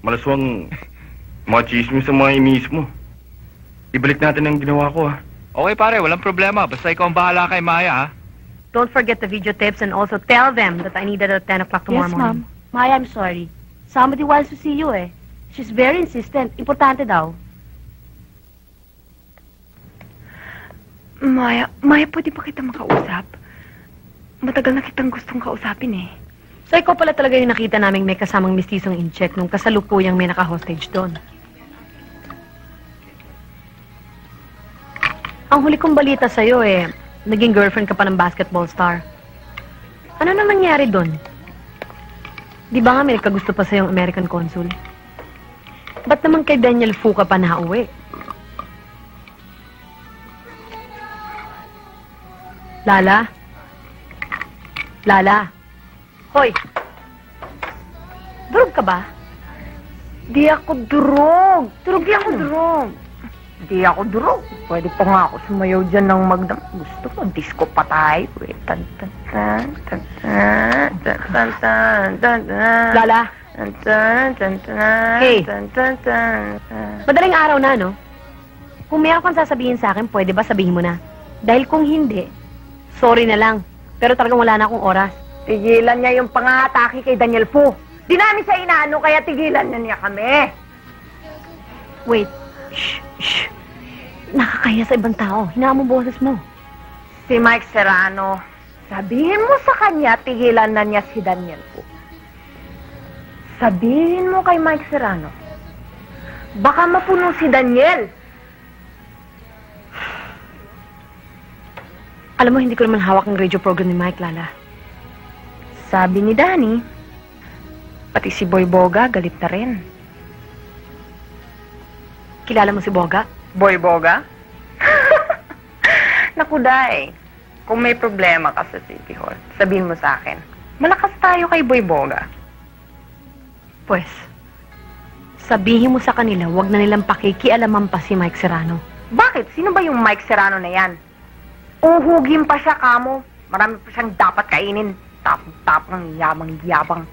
malaswang mga chismis sa mga iniis mo. Ibalik natin ang ginawa ko, ha? Okay pare, walang problema. Basta ikaw ang bahala kay Maya ha. Don't forget the videotapes and also tell them that I need it at 10 o'clock tomorrow Yes, morning. ma'am. Maya, I'm sorry. Somebody wants to see you eh. She's very insistent. Importante daw. Maya, Maya, pwede ba kita makausap? Matagal na kitang gustong kausapin eh. So ikaw pala talaga yung nakita naming may kasamang mistisong in-check nung kasalukuyang may naka-hostage doon. Ang huli kong balita sa'yo eh, naging girlfriend ka pa ng basketball star. Ano na nangyari doon? Di ba nga may nagkagusto pa sa'yo ang American consul? Ba't naman kay Daniel Fu ka pa nauwi? Lala? Lala? Hoy! Durog ka ba? Di ako durog. Durog di ako durog. Di ako durog. Pwede pa nga ako sumayaw dyan ng magdam. Gusto ko, disco pa tayo. Eh. Tan, tan, tan, tan, tan, tan, tan, tan, tan, tan. Lala? Hey. Madaling araw na, no? Kung meron kang sasabihin sa akin, pwede ba sabihin mo na? Dahil kung hindi, sorry na lang. Pero talagang wala na akong oras. Tigilan niya yung pangatake kay Daniel Fu. Di namin siya inaano, kaya tigilan na niya kami. Wait. Shh, shh. Nakakaya sa ibang tao. Hinaan mo boses mo. Si Mike Serrano, sabihin mo sa kanya, tigilan na niya si Daniel Fu. Sabihin mo kay Mike Serrano, baka mapuno si Daniel. Alam mo, hindi ko naman hawak ang radio program ni Mike, Lala. Sabi ni Danny, pati si Boy Boga galit na rin. Kilala mo si Boga? Boy Boga? (laughs) Naku, Day. Kung may problema ka sa City Hall, sabihin mo sa akin. Malakas tayo kay Boy Boga. Pues, sabihin mo sa kanila, wag na nilang pakikialaman pa si Mike Serrano. Bakit? Sino ba yung Mike Serrano na yan? Uhugin pa siya, kamo. Marami pa siyang dapat kainin. Tapang-tapang, yabang-yabang.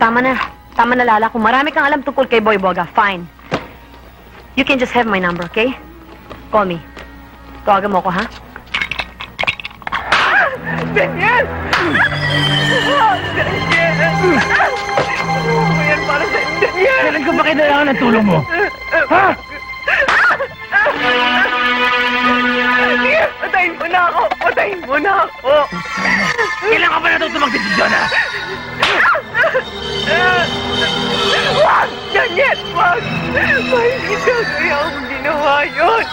Tama na. Tama na, Lala. Kung marami kang alam tungkol kay Boy Boga, fine. You can just have my number, okay? Call me. Tawagan mo ako, ha? Daniel! Oh, Daniel! Yan para sa Daniel? Kailan ko ba kailangan ng tulong mo? Ha? Daniel, patayin mo na ako! Patayin mo na ako! Kailan ka ba natuto magdesisyon, ha? Wag! Daniel! Wag! May hindi kaya akong ginawa yun!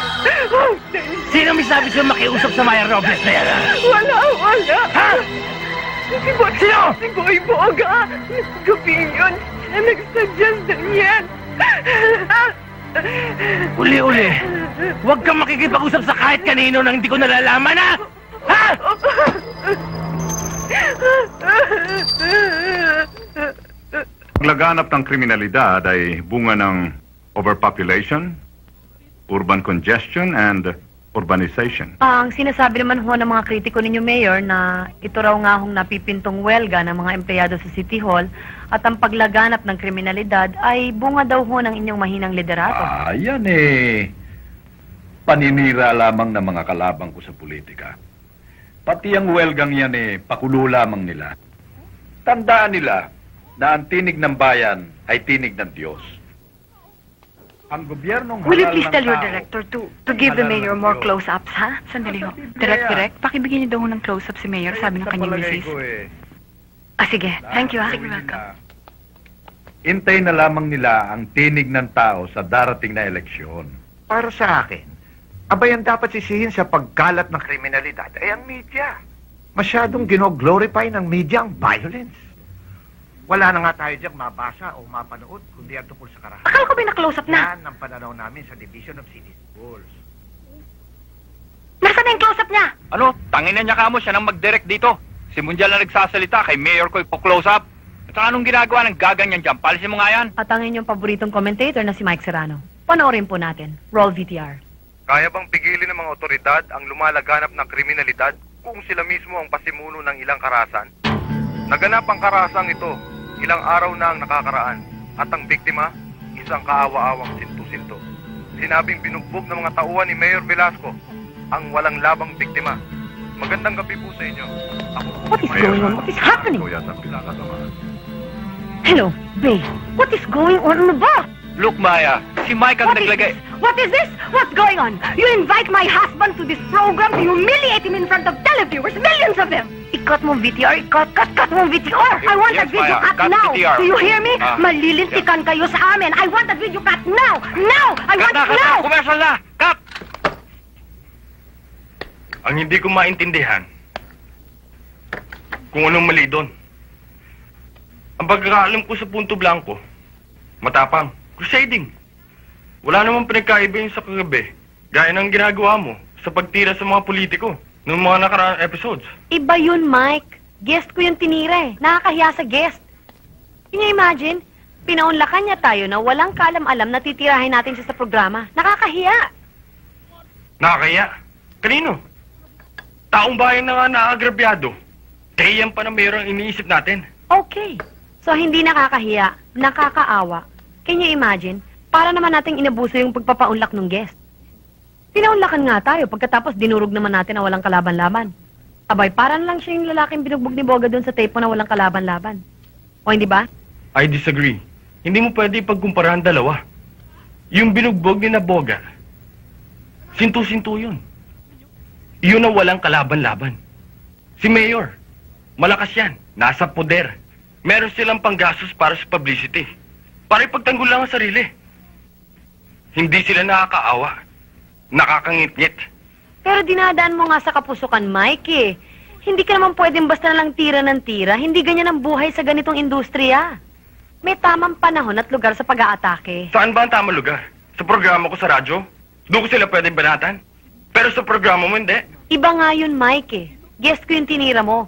Wag, Daniel! Sino may sabi sa'yo makiusap sa Maya Robles na yan, ha? Wala! Wala! Ha? Si Boy, Sino? Si Boy Boga! Gabi yun! Siya nagsadyang Daniel! Uli-uli. Huwag kang makikipag-usap sa kahit kanino nang hindi ko nalalaman, ha? Ha? Ang laganap ng kriminalidad ay bunga ng overpopulation, urban congestion, and urbanization. Ang sinasabi naman ho ng mga kritiko ninyo, Mayor, na ito raw nga hong napipintong welga ng mga empleyado sa City Hall at ang paglaganap ng kriminalidad ay bunga daw ho ng inyong mahinang liderato. Ah, yan eh. Paninira lamang ng mga kalabang ko sa politika. Pati ang welgang yan eh, pakulo lamang nila. Tandaan nila na ang tinig ng bayan ay tinig ng Diyos. Ang gobyernong Will you please tell your director to to give the mayor more close-ups, ha? Sandali ho. Direct, direct. Pakibigyan niyo daw ng close-up si mayor, sabi ng kanyang misis. eh, Ah, sige. Thank you, ha? gawin nila. Intay na lamang nila ang tinig ng tao sa darating na eleksyon. Para sa akin, abay ang dapat sisihin sa pagkalat ng kriminalidad ay ang media. Masyadong gino-glorify ng media ang violence. Wala na nga tayo diyang mabasa o mapanood kundi ang tungkol sa karahasan. Akala ko ba na-close-up na? Yan ang pananaw namin sa Division of City Schools. Nasaan na yung close-up niya? Ano? Tangin na niya ka mo, siya nang mag-direct dito. Si Mundial na nagsasalita, kay Mayor ko ipo-close up. At saka anong ginagawa ng gaganyan dyan? Palisin mo nga yan. At ang inyong paboritong commentator na si Mike Serrano. Panoorin po natin. Roll VTR. Kaya bang pigilin ng mga otoridad ang lumalaganap ng kriminalidad kung sila mismo ang pasimuno ng ilang karasan? Naganap ang karasang ito, ilang araw na ang nakakaraan, at ang biktima, isang kaawa-awang sintu-sinto. Sinabing binugbog ng mga tauhan ni Mayor Velasco ang walang labang biktima. Magandang gabi po sa inyo. Ako po What is going on? What is happening? Ikaw yata pinakasama. Hello, Bay. What is going on? Ano ba? Look, Maya, si Mike ang What is naglagay... this? What is this? What's going on? You invite my husband to this program to humiliate him in front of televiewers, millions of them. Ikat mo ang VTR, ikat, cut, cut mo ang VTR. I want Yes, that video Maya, cut cut now. VTR. Do you hear me? Ah, Malilintikan kayo sa amin. I want that video cut now. Now! I Cut want na, it cut na! now! Commercial na! Cut! Ang hindi ko maintindihan, kung anong mali doon. Ang pagkakaalam ko sa Punto Blanco, matapang, crusading. Wala namang pinagkaiba yun sa kagabi, gaya ng ginagawa mo sa pagtira sa mga politiko noong mga nakaraang episodes. Iba yun, Mike. Guest ko yung tinira eh. Nakakahiya sa guest. Can you imagine? Pinaunlakan niya tayo na walang kalam-alam na titirahin natin siya sa programa. Nakakahiya. Nakakaya. Kanino? Taong bayan na nga naagrabyado. Kaya yan pa na mayroong iniisip natin. Okay. So, hindi nakakahiya, nakakaawa. Can you imagine? Para naman nating inabuso yung pagpapaunlak ng guest. Pinaunlakan nga tayo, pagkatapos dinurog naman natin na walang kalaban-laban. Abay, para na lang siya yung lalaking binugbog ni Boga doon sa tape na walang kalaban-laban. O hindi ba? I disagree. Hindi mo pwede ipagkumpara ang dalawa. Yung binugbog ni Naboga, sintu-sintu yun. Yun ang walang kalaban-laban. Si Mayor, malakas yan, nasa poder. Meron silang panggastos para sa publicity. Para ipagtanggol lang ang sarili. Hindi sila nakakaawa. Nakakangit-ngit. Pero dinadaan mo nga sa kapusukan, Mike eh. Hindi ka naman pwedeng basta na lang tira ng tira. Hindi ganyan ang buhay sa ganitong industriya. May tamang panahon at lugar sa pag-aatake. Saan ba ang tamang lugar? Sa programa ko sa radyo? Doon ko sila pwedeng banatan? Pero sa programa mo hindi. Iba nga yun, Mike eh. Guest ko yung tinira mo.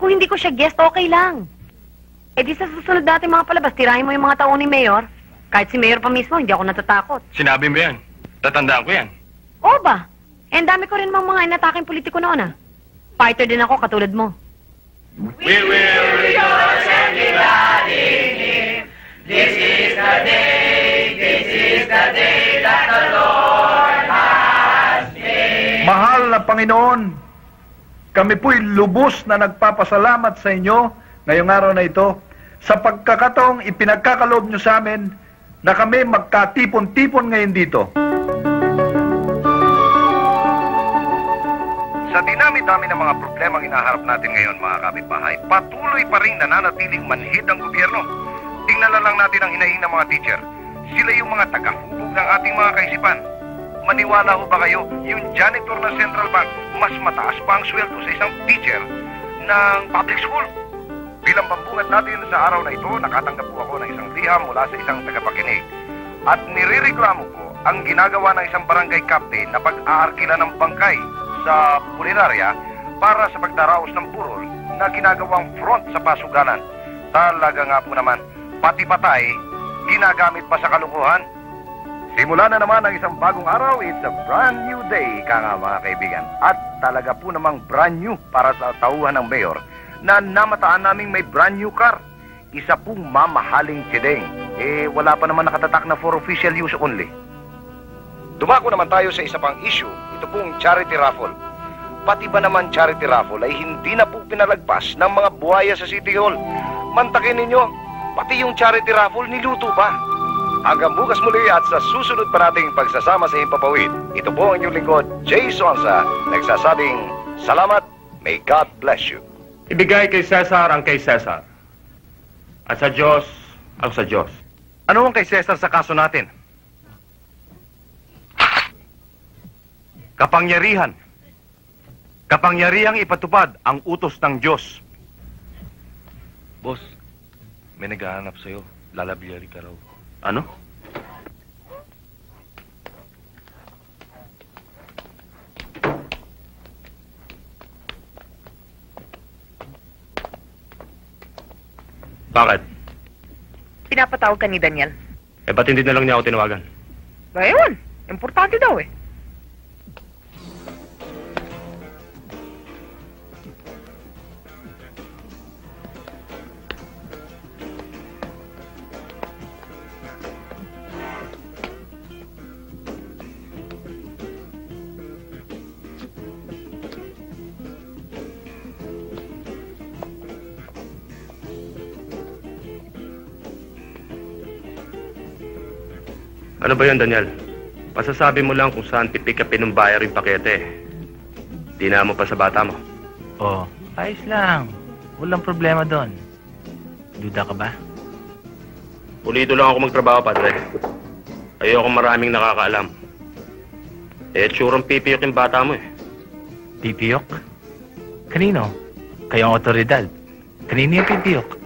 Kung hindi ko siya guest, okay lang. Eh di sa susunod natin mga palabas, tirahin mo yung mga taon ni Mayor. Kahit si Mayor pa mismo, hindi ako natatakot. Sinabi mo yan. Tatandaan ko yan. Oo ba? Eh, ang dami ko rin mga mga inataking politiko noon ah. Fighter din ako, katulad mo. We will rejoice and be glad in Him. This is the day, this is the day Panginoon, kami po'y lubos na nagpapasalamat sa inyo ngayong araw na ito sa pagkakataong ipinagkakaloob nyo sa amin na kami magkatipon-tipon ngayon dito. Sa dinami-dami ng mga problemang inaharap natin ngayon, mga kapitbahay, patuloy pa rin nananatiling manhid ang gobyerno. Tingnan na lang natin ang hinaing ng mga teacher. Sila yung mga tagahubog ng ating mga kaisipan. Maniwala ho ba kayo, yung janitor ng Central Bank, mas mataas pa ang sweldo sa isang teacher ng public school. Bilang pambungat natin sa araw na ito, nakatanggap po ako ng isang liham mula sa isang tagapakinig. At nirereklamo ko ang ginagawa ng isang barangay captain na pag-aarkila ng bangkay sa punerarya para sa pagdaraos ng burol na ginagawang front sa pasugalan. Talaga nga po naman, pati patay, ginagamit pa sa kalungkuhan. Simula na naman ang isang bagong araw, it's a brand new day, ka nga mga kaibigan. At talaga po namang brand new para sa tauhan ng mayor na namataan naming may brand new car. Isa pong mamahaling chideng. Eh, wala pa naman nakatatak na for official use only. Dumako naman tayo sa isa pang issue, ito pong charity raffle. Pati ba naman charity raffle ay hindi na po pinalagpas ng mga buhaya sa City Hall. Mantakin ninyo, pati yung charity raffle niluto pa. Hanggang bukas muli at sa susunod pa nating pagsasama sa Himpapawid. Ito po ang inyong lingkod, Jay Sonsa, nagsasabing, Salamat, may God bless you. Ibigay kay Cesar ang kay Cesar. At sa Diyos ang sa Diyos. Ano ang kay Cesar sa kaso natin? Kapangyarihan. Kapangyarihang ipatupad ang utos ng Diyos. Boss, may naghahanap sa'yo. Lalabyari ka raw. Ano? Bakit? Pinapatawag ka ni Daniel. Eh, ba't hindi na lang niya ako tinawagan? Ngayon, importante daw eh. Ano ba yun, Daniel? Pasasabi mo lang kung saan pipikapin ng buyer yung pakete. Di na mo pa sa bata mo. Oh, ayos lang. Walang problema doon. Duda ka ba? Pulido lang ako magtrabaho, padre. Ayoko maraming nakakaalam. Eh, tsurang pipiyok yung bata mo eh. Pipiyok? Kanino? Kayong otoridad. Kanino yung pipiyok?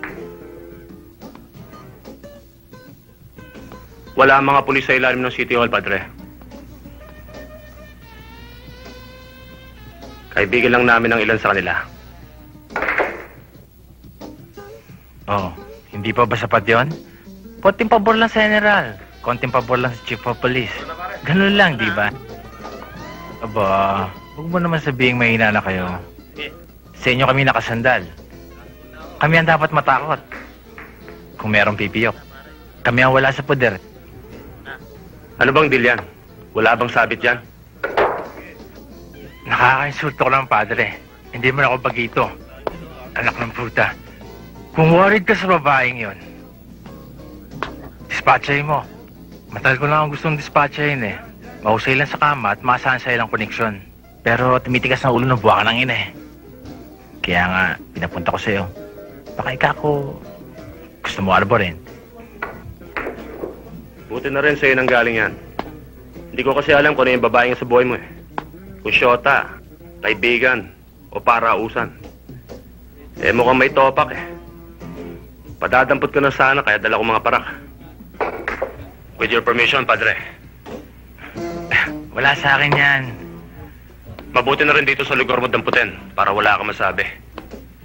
Wala ang mga pulis sa ilalim ng City Hall, padre. Kaibigan lang namin ng ilan sa kanila. Oh, hindi pa ba sapat yon? Konting pabor lang sa general. Konting pabor lang sa chief of police. Ganun lang, di ba? Aba, huwag mo naman sabihing mahina na kayo. Sa inyo kami nakasandal. Kami ang dapat matakot. Kung merong pipiyok. Kami ang wala sa poder. Ano bang deal yan? Wala bang sabit yan? Nakaka-insulto ko lang, padre. Hindi mo na ako bagito. Anak ng puta. Kung worried ka sa babaeng yon, dispatchay mo. Matagal ko lang ang gustong dispatchayin eh. Mahusay lang sa kama at masahan sa ilang koneksyon. Pero tumitigas ng ulo ng buwaka ng ina eh. Kaya nga, pinapunta ko sa'yo. Baka ika ko gusto mo arborin. Buti na rin sa'yo nang galing yan. Hindi ko kasi alam kung ano yung babaeng sa buhay mo eh. Kung syota, kaibigan, o parausan. Eh mukhang may topak eh. Padadampot ko na sana kaya dala ko mga parak. With your permission, padre. Wala sa akin yan. Mabuti na rin dito sa lugar mo damputin para wala ka masabi.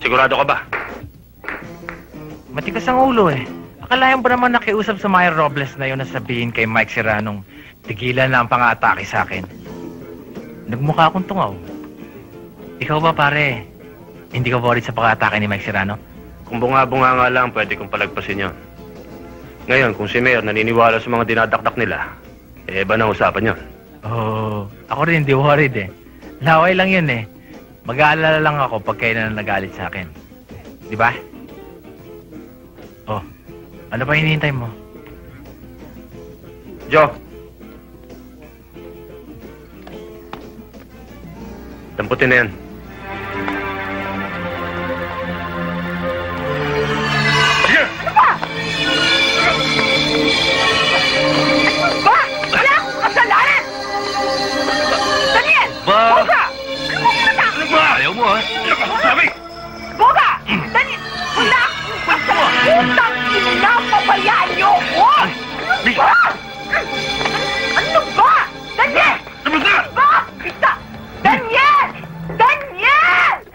Sigurado ka ba? Matigas ang ulo eh. Akalayan ba naman nakiusap sa Mayor Robles na yun na sabihin kay Mike Serranong tigilan na ang pang-atake sa akin? Nagmukha akong tungaw. Ikaw ba pare? Hindi ka worried sa pang-atake ni Mike Serrano? Kung bunga-bunga nga lang, pwede kong palagpasin yon. Ngayon, kung si Mayor naniniwala sa mga dinadakdak nila, eh, iba na usapan yon. Oo. ako rin hindi worried eh. Laway lang yun eh. Mag-aalala lang ako pag kayo na nagalit sa akin. Di ba? Ano pa hinihintay mo? Joe! Damputin na yan.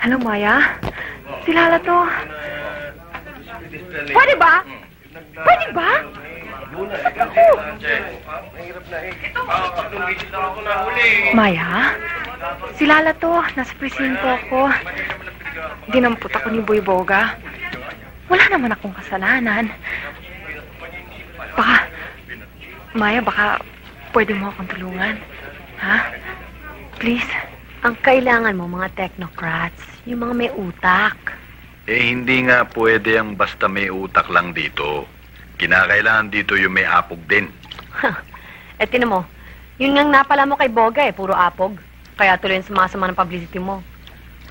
Daniel! Hello, Maya? Si Lala to. Pwede ba? Pwede ba? Maya? Si Lala to. Nasa presinto ako. Dinampot ako ni Boy Boga. Wala naman akong kasalanan. Baka, Maya, baka pwede mo akong tulungan. Ha? Please? Ang kailangan mo, mga technocrats, yung mga may utak. Eh, hindi nga pwede ang basta may utak lang dito. Kinakailangan dito yung may apog din. Eh, tinan mo, yun nga napala mo kay Boga eh, puro apog. Kaya tuloy yung sumasama ng publicity mo.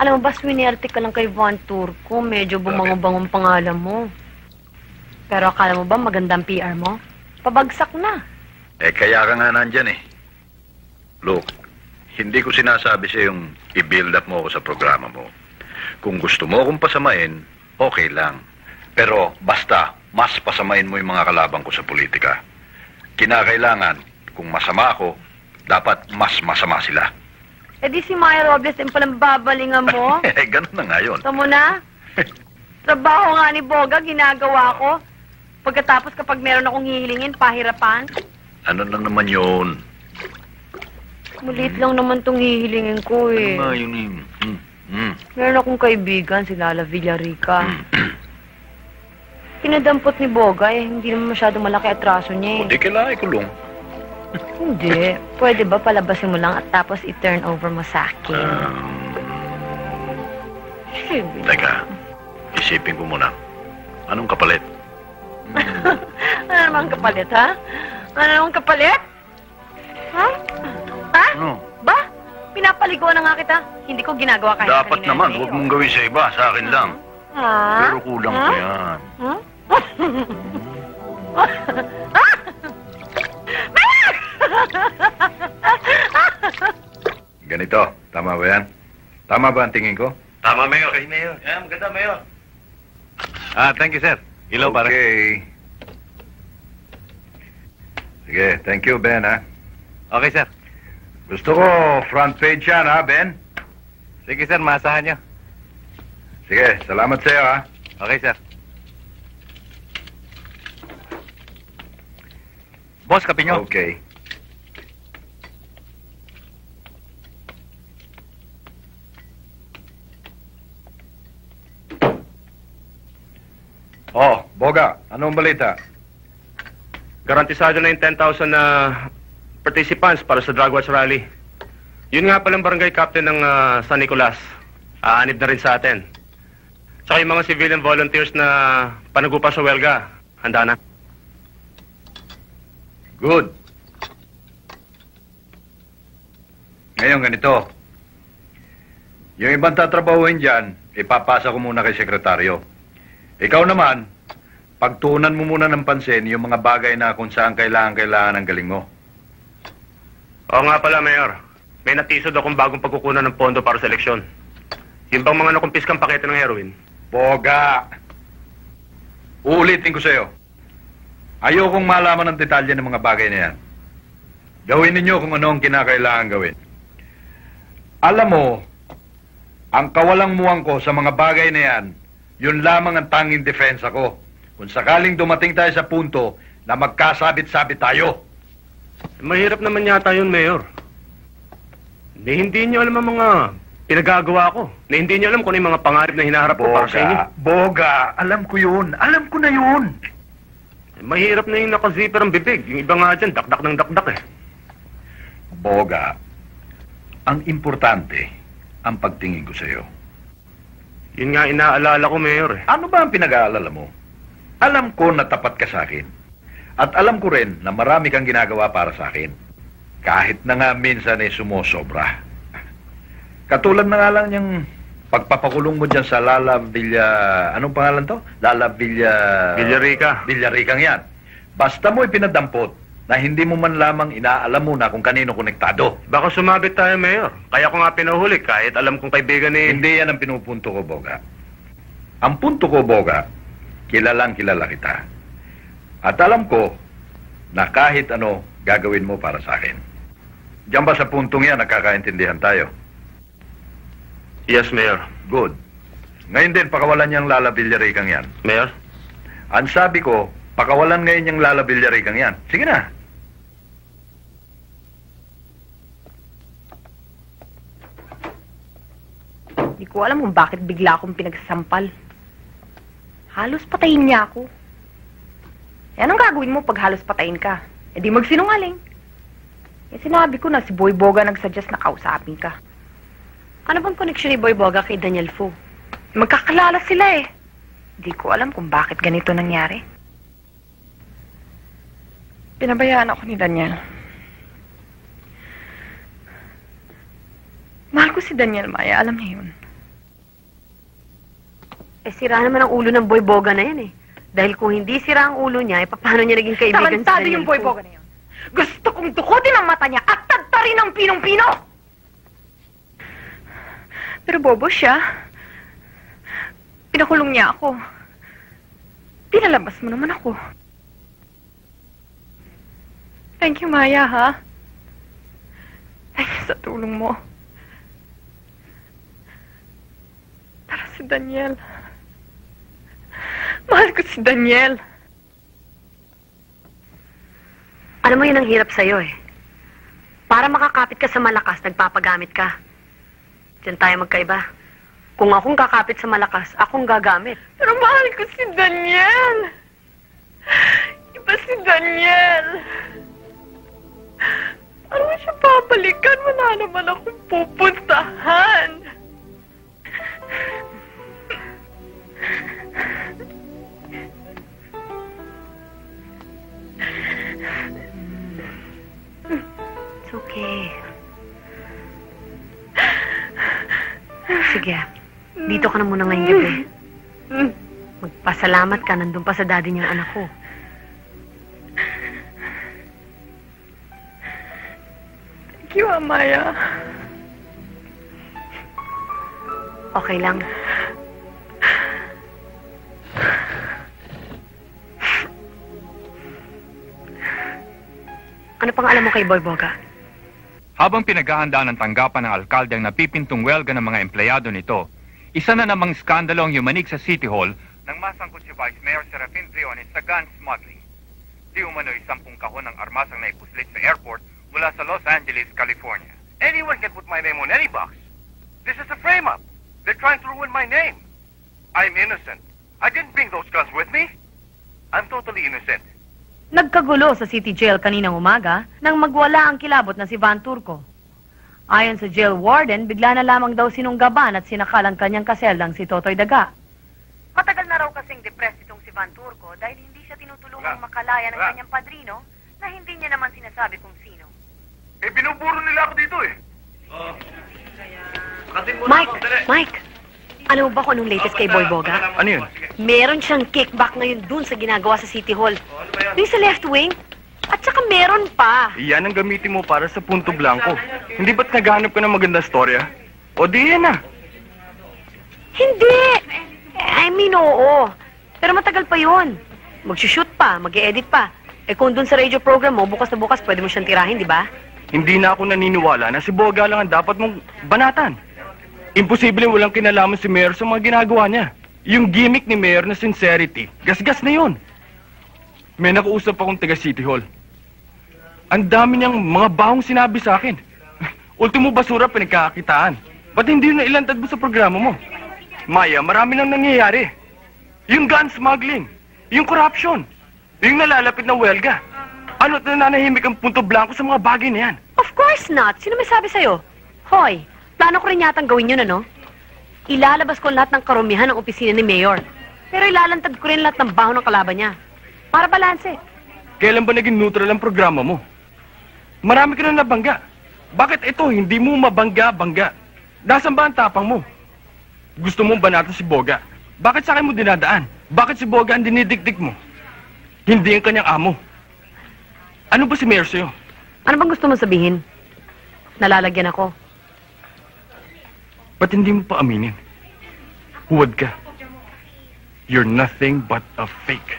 Alam mo ba, swinerte ka lang kay Von Turco, medyo bumango-bangong pangalan mo. Pero akala mo ba magandang PR mo? Pabagsak na. Eh, kaya ka nga nandyan eh. Look, hindi ko sinasabi sa yung i-build up mo ako sa programa mo. Kung gusto mo akong pasamain, okay lang. Pero basta, mas pasamain mo yung mga kalaban ko sa politika. Kinakailangan, kung masama ako, dapat mas masama sila. Eh di si Maya Robles din palang babalingan mo. (laughs) eh, ganun na nga yun. Tamo na? (laughs) Trabaho nga ni Boga, ginagawa ko. Pagkatapos kapag meron akong hihilingin, pahirapan. Ano na naman yun? Mulit lang naman tong hihilingin ko eh. Ano nga yun eh? Hmm. Hmm. Meron akong kaibigan, si Lala Villarica. Pinadampot ni Boga eh, hindi naman masyadong malaki atraso niya eh. Hindi kailangan ikulong. Hindi. Pwede ba palabasin mo lang at tapos i-turn over mo sa akin? Sige. Teka, isipin ko muna. Anong kapalit? (laughs) ano naman kapalit, ha? Ano naman kapalit? Ha? Ha? Ano? Pinapaliguan na nga kita. Hindi ko ginagawa kahit Dapat kanina naman, huwag mong gawin sa iba, sa akin lang. Ha? Pero kulang Ha? pa yan. Ha? Ganito, tama ba yan? Tama ba ang tingin ko? Tama, Mayor. Okay, Mayor. Yeah, maganda, Mayor. Ah, thank you, sir. Ilaw para. Okay. Sige, thank you, Ben, ha? Okay, sir. Gusto ko front page yan, ha, Ben? Sige, sir. Maasahan niyo. Sige, salamat sa'yo, ha? Okay, sir. Boss, kape niyo. Okay. Oh, Boga, anong balita? Garantisado na yung 10,000 na participants para sa Drug Watch Rally. Yun nga palang barangay captain ng ah, San Nicolas. Aanib na rin sa atin. Tsaka yung mga civilian volunteers na panagupa sa Welga. Handa na. Good. Ngayon, ganito. Yung ibang tatrabahuin dyan, ipapasa ko muna kay sekretaryo. Ikaw naman, pagtuunan mo muna ng pansin yung mga bagay na kung saan kailangan-kailangan ng galing mo. Oo nga pala, Mayor. May natisod akong bagong pagkukunan ng pondo para sa eleksyon. Yung bang mga nakumpiskang pakete ng heroin? Boga! Uulitin ko sa'yo. Ayokong malaman ng detalye ng mga bagay na yan. Gawin ninyo kung ano ang kinakailangan gawin. Alam mo, ang kawalang muwang ko sa mga bagay na yan, yun lamang ang tanging depensa ko. Kung sakaling dumating tayo sa punto na magkasabit-sabit tayo. Mahirap naman yata yun, Mayor. Hindi, hindi niyo alam ang mga pinagagawa ko. Na hindi niyo alam kung ano yung mga pangarap na hinaharap ko para sa inyo. Boga, alam ko yun. Alam ko na yun. Mahirap na yung nakazipper ang bibig. Yung iba nga dyan, dakdak ng dakdak eh. Boga, ang importante, ang pagtingin ko sa'yo. Yun nga inaalala ko, Mayor eh. Ano ba ang pinag-aalala mo? Alam ko na tapat ka sa akin. At alam ko rin na marami kang ginagawa para sa akin. Kahit na nga minsan ay sumosobra. Katulad na nga lang yung pagpapakulong mo dyan sa Lala Villa... Anong pangalan to? Lala Villa... Villarica. Villaricang yan. Basta mo ipinadampot na hindi mo man lamang inaalam mo na kung kanino konektado. Baka sumabit tayo, Mayor. Kaya ko nga pinahuli kahit alam kong kaibigan ni... Hindi yan ang pinupunto ko, Boga. Ang punto ko, Boga, kilalang kilala kita. At alam ko na kahit ano gagawin mo para sa akin. Diyan ba sa puntong yan nakakaintindihan tayo? Yes, Mayor. Good. Ngayon din, pakawalan niyang Lala Villaricang yan. Mayor? Ang sabi ko, pakawalan ngayon niyang Lala Villaricang yan. Sige na. Hindi ko alam kung bakit bigla akong pinagsasampal. Halos patayin niya ako. Eh, anong gagawin mo pag halos patayin ka? Eh di magsinungaling. Eh sinabi ko na si Boy Boga nagsuggest na kausapin ka. Ano bang connection ni Boy Boga kay Daniel Fu? Magkakalala sila eh. Hindi ko alam kung bakit ganito nangyari. Pinabayaan ako ni Daniel. Mahal ko si Daniel, Maya. Alam niya yun. Eh, sira naman ang ulo ng Boy Boga na yan eh. Dahil kung hindi sira ang ulo niya, eh, paano niya naging kaibigan Tarantado Daniel yung Boy Fu? Boga na yun. Gusto kong dukutin ang mata niya at tagtarin ang pinong-pino! Pero bobo siya. Pinakulong niya ako. Pinalabas mo naman ako. Thank you, Maya, ha? Thank you sa tulong mo. Para si Daniel. Mahal ko si Daniel. Alam mo yun ang hirap sa'yo eh. Para makakapit ka sa malakas, nagpapagamit ka. Diyan tayo magkaiba. Kung akong kakapit sa malakas, akong gagamit. Pero mahal ko si Daniel. Iba si Daniel. Ano siya babalikan? Wala naman akong pupuntahan. It's okay. Sige. Dito ka na muna ngayong gabi. Magpasalamat ka. Nandun pa sa daddy niyang anak ko. Thank you, Amaya. Okay lang. Ano pang alam mo kay Boy Boga? Habang pinaghahandaan ng tanggapan ng alkalde ang napipintong welga ng mga empleyado nito, isa na namang skandalo ang yumanig sa City Hall nang masangkot si Vice Mayor Serafin Briones sa gun smuggling. Di umano'y sampung kahon ng armasang naipuslit sa airport mula sa Los Angeles, California. Anyone can put my name on any box. This is a frame-up. They're trying to ruin my name. I'm innocent. I didn't bring those guns with me. I'm totally innocent. Nagkagulo sa City Jail kaninang umaga nang magwala ang kilabot na si Van Turco. Ayon sa jail warden, bigla na lamang daw sinunggaban at sinakal ang kanyang kaseldang si Totoy Daga. Matagal na raw kasing depressed itong si Van Turco dahil hindi siya tinutulungang makalaya ng kanyang padrino na hindi niya naman sinasabi kung sino. Eh, binuburo nila ako dito eh. Mike! Mike! Alam mo ba kung anong latest kay Boy Boga? Ano yun? Meron siyang kickback ngayon dun sa ginagawa sa City Hall. Yung sa left wing. At saka meron pa. Iyan ang gamitin mo para sa punto blanco. Hindi ba't naghahanap ka ng maganda storya? O di yan na. Hindi! I mean, oo. Pero matagal pa yun. Magsushoot pa, mag-edit pa. Eh kung dun sa radio program mo, bukas na bukas, pwede mo siyang tirahin, di ba? Hindi na ako naniniwala na si Boga lang ang dapat mong banatan. Imposible walang kinalaman si Mayor sa mga ginagawa niya. Yung gimmick ni Mayor na sincerity, gasgas na yun. May nakausap akong taga City Hall. Ang dami niyang mga bahong sinabi sa akin. (laughs) Ultimo basura pinagkakakitaan. Ba't hindi yun nailantad mo sa programa mo? Maya, marami nang nangyayari. Yung gun smuggling, yung corruption, yung nalalapit na welga. Ano at nananahimik ang punto blanco sa mga bagay na yan? Of course not. Sino may sabi sa'yo? Hoy, plano ko rin yatang gawin yun, ano? Ilalabas ko lahat ng karumihan ng opisina ni Mayor. Pero ilalantad ko rin lahat ng baho ng kalaban niya. Para balanse. Kailan ba naging neutral ang programa mo? Marami ka na nabangga. Bakit ito hindi mo mabangga-bangga? Nasaan ba ang tapang mo? Gusto mong banatan si Boga? Bakit sa akin mo dinadaan? Bakit si Boga ang dinidikdik mo? Hindi ang kanyang amo. Ano ba si Mayor sa'yo? Ano bang gusto mo sabihin? Nalalagyan ako. Ba't hindi mo pa aminin? Huwad ka. You're nothing but a fake.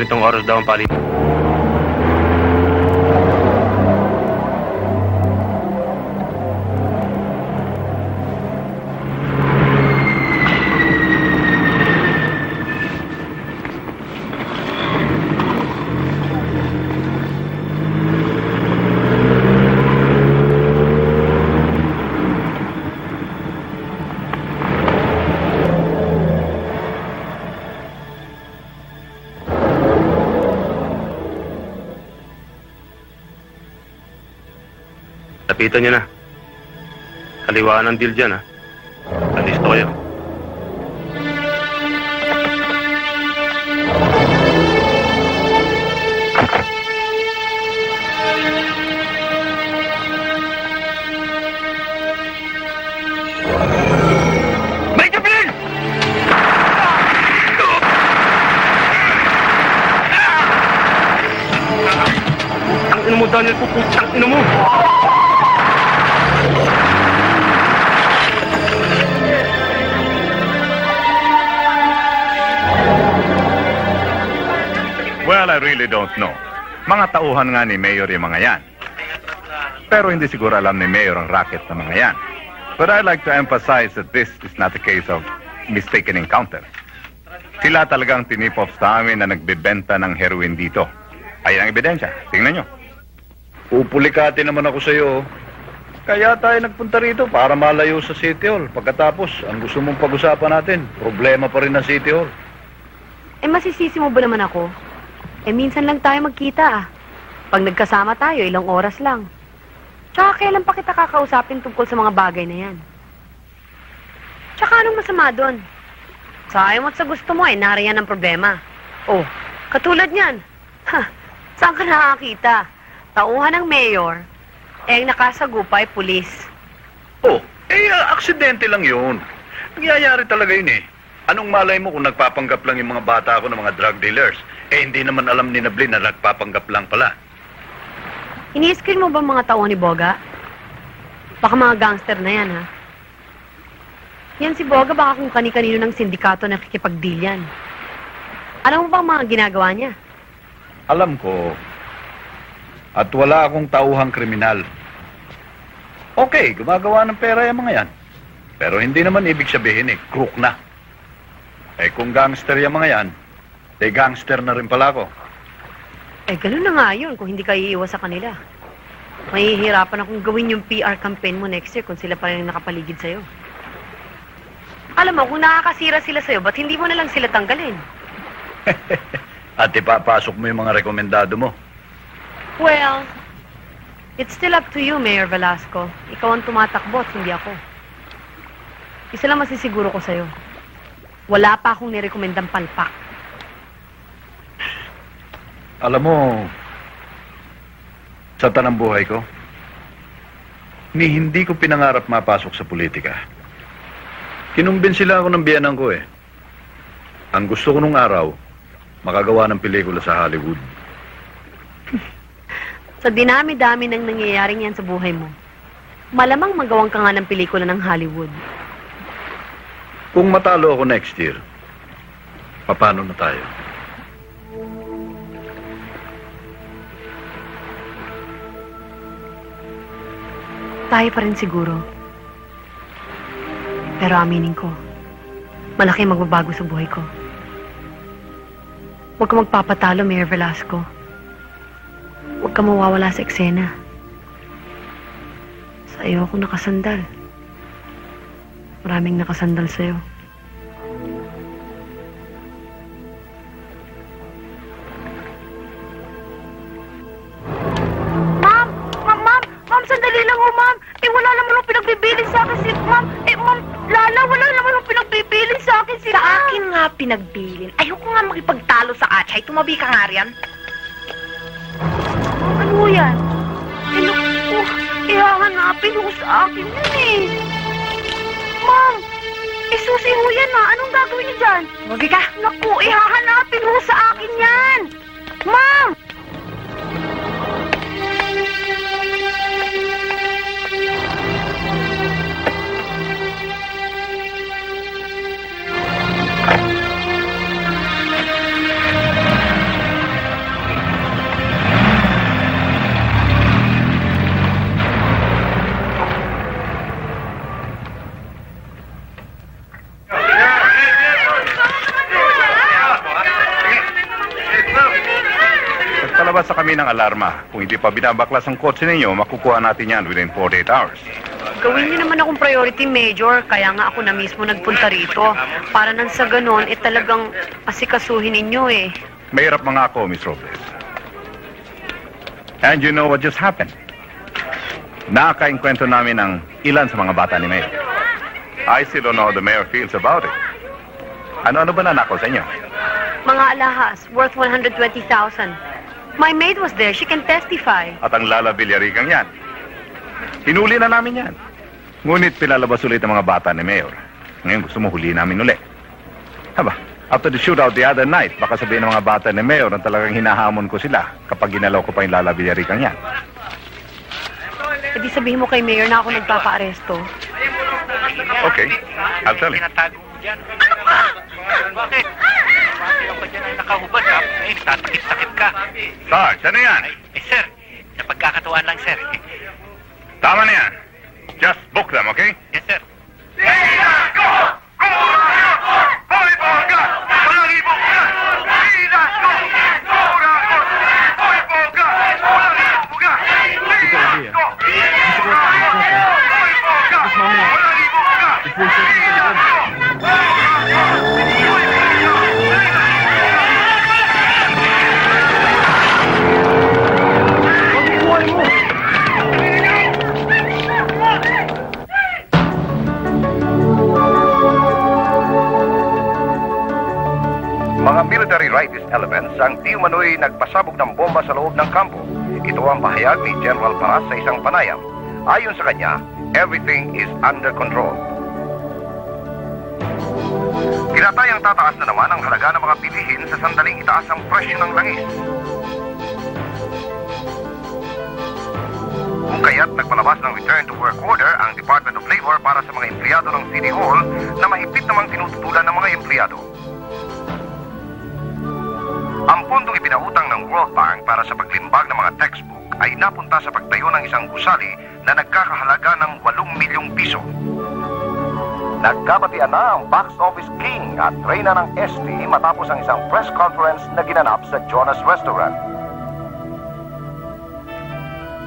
Mga ganitong oras daw ang Lapitan niyo na. Kaliwaan ang deal dyan, ha? Alisto kayo. Tauhan nga ni Mayor yung mga yan. Pero hindi siguro alam ni Mayor ang racket ng mga yan. But I'd like to emphasize that this is not a case of mistaken encounter. Sila talagang tinip-off sa amin na nagbebenta ng heroin dito. Ayan ang ebidensya. Tingnan nyo. Pupulikati naman ako sa iyo. Kaya tayo nagpunta rito para malayo sa City Hall. Pagkatapos, ang gusto mong pag-usapan natin, problema pa rin ng City Hall. Eh, masisisi mo ba naman ako? Eh, minsan lang tayo magkita ah. Pag nagkasama tayo, ilang oras lang. Tsaka kailan pa kita kakausapin tungkol sa mga bagay na yan? Tsaka anong masama doon? Sa ayaw mo at sa gusto mo, eh, nariyan ang problema. Oh, katulad niyan. Ha, saan ka nakakita? Tauhan ng mayor, eh, ang nakasagupa ay pulis. Oh, eh, ah, aksidente lang yun. Nangyayari talaga yun eh. Anong malay mo kung nagpapanggap lang yung mga bata ko ng mga drug dealers? Eh, hindi naman alam ni Nablin na nagpapanggap lang pala. Ini-screen mo ba mga tao ni Boga? Baka mga gangster na yan, ha? Yan si Boga baka kung kani-kanino ng sindikato na nakikipag-deal yan. Alam mo ba mga ginagawa niya? Alam ko. At wala akong tauhang kriminal. Okay, gumagawa ng pera yung mga yan. Pero hindi naman ibig sabihin eh, crook na. Eh kung gangster yung mga yan, eh gangster na rin pala ako. Eh, ganun na nga yun kung hindi ka iiwas sa kanila. Mahihirapan akong gawin yung PR campaign mo next year kung sila pa rin nakapaligid sa'yo. Alam mo, kung nakakasira sila sa'yo, ba't hindi mo na lang sila tanggalin? (laughs) At ipapasok mo yung mga rekomendado mo. Well, it's still up to you, Mayor Velasco. Ikaw ang tumatakbo at hindi ako. Isa lang masisiguro ko sa'yo. Wala pa akong nirekomendang palpak. Alam mo, sa tanang buhay ko, ni hindi ko pinangarap mapasok sa politika. Kinumbinsi lang ako ng biyanan ko eh. Ang gusto ko nung araw, makagawa ng pelikula sa Hollywood. Sa dinami-dami ng nangyayaring yan sa buhay mo, malamang magawang ka nga ng pelikula ng Hollywood. Kung matalo ako next year, paano na tayo? Tayo pa rin siguro. Pero aminin ko, malaki magbabago sa buhay ko. Huwag ka magpapatalo, Mayor Velasco. Huwag ka mawawala sa eksena. Sa iyo ako nakasandal. Maraming nakasandal sa'yo. Sandali lang ho, ma'am! Eh, wala naman yung pinagbibilin sa akin si... Ma'am, eh, ma'am, Lala, wala naman yung pinagbibilin sa akin si... Sa akin nga pinagbilin. Ayoko nga makipagtalo sa Achay. Tumabi ka nga riyan. Ano ho yan? Eh, naku, ihahanapin ho sa akin yun eh. Ma'am, eh, susi ho yan ah. Anong gagawin niyo dyan? Huwag ka. Naku, ihahanapin ho sa akin yan. Ma'am! Nagpalabas sa kami ng alarma. Kung hindi pa binabaklas ang kotse ninyo, makukuha natin yan within 48 hours. Gawin niyo naman akong priority major, kaya nga ako na mismo nagpunta rito. Para nang sa ganon, eh talagang asikasuhin ninyo eh. Mahirap mga ako, Miss Robles. And you know what just happened? Nakakainkwento namin ng ilan sa mga bata ni Mayor. I still don't know how the Mayor feels about it. Ano-ano ba nanakaw sa inyo? Mga alahas, worth 120,000. My maid was there, she can testify. At ang Lala Villaricang yan. Hinuli na namin yan. Ngunit pinalabas ulit ang mga bata ni Mayor. Ngayon gusto mo huli namin ulit. Haba, after the shootout the other night, baka sabihin ng mga bata ni Mayor na talagang hinahamon ko sila kapag ginalaw ko pa yung Lala Villaricang yan. E di sabihin mo kay Mayor na ako nagpapa-aresto. Okay, I'll tell him. Bakit? Bakit ako dyan ay nakahubad ha? Eh, tatakit-takit ka. Sarge, ano yan? Eh, sir, sa pagkakatuwaan lang, sir. Tama na yan. Just book them, okay? Yes, sir. Mga umano'y nagpasabog ng bomba sa loob ng kampo. Ito ang pahayag ni General Paras sa isang panayam. Ayon sa kanya, everything is under control. Tinatayang tataas na naman ang halaga ng mga bilihin sa sandaling itaas ang presyo ng langis. Kung kaya't nagpalabas ng return to work order ang Department of Labor para sa mga empleyado ng City Hall na mahigpit namang tinututulan ng mga empleyado. World Bank para sa paglimbag ng mga textbook ay napunta sa pagtayo ng isang gusali na nagkakahalaga ng 8 milyong piso. Nagkabatian na ang box office king at reyna ng ST matapos ang isang press conference na ginanap sa Jonas Restaurant.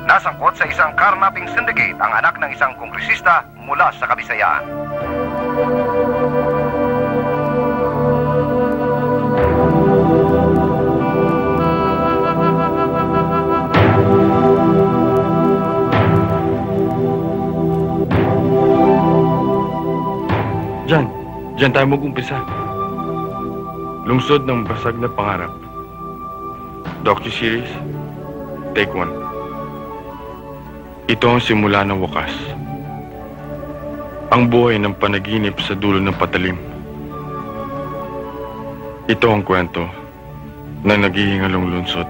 Nasangkot sa isang carnapping syndicate ang anak ng isang kongresista mula sa Kabisayaan. Diyan tayo mag-umpisa. Lungsod ng basag na pangarap. Docu-series, take one. Ito ang simula ng wakas. Ang buhay ng panaginip sa dulo ng patalim. Ito ang kwento ng naghihingalong lungsod.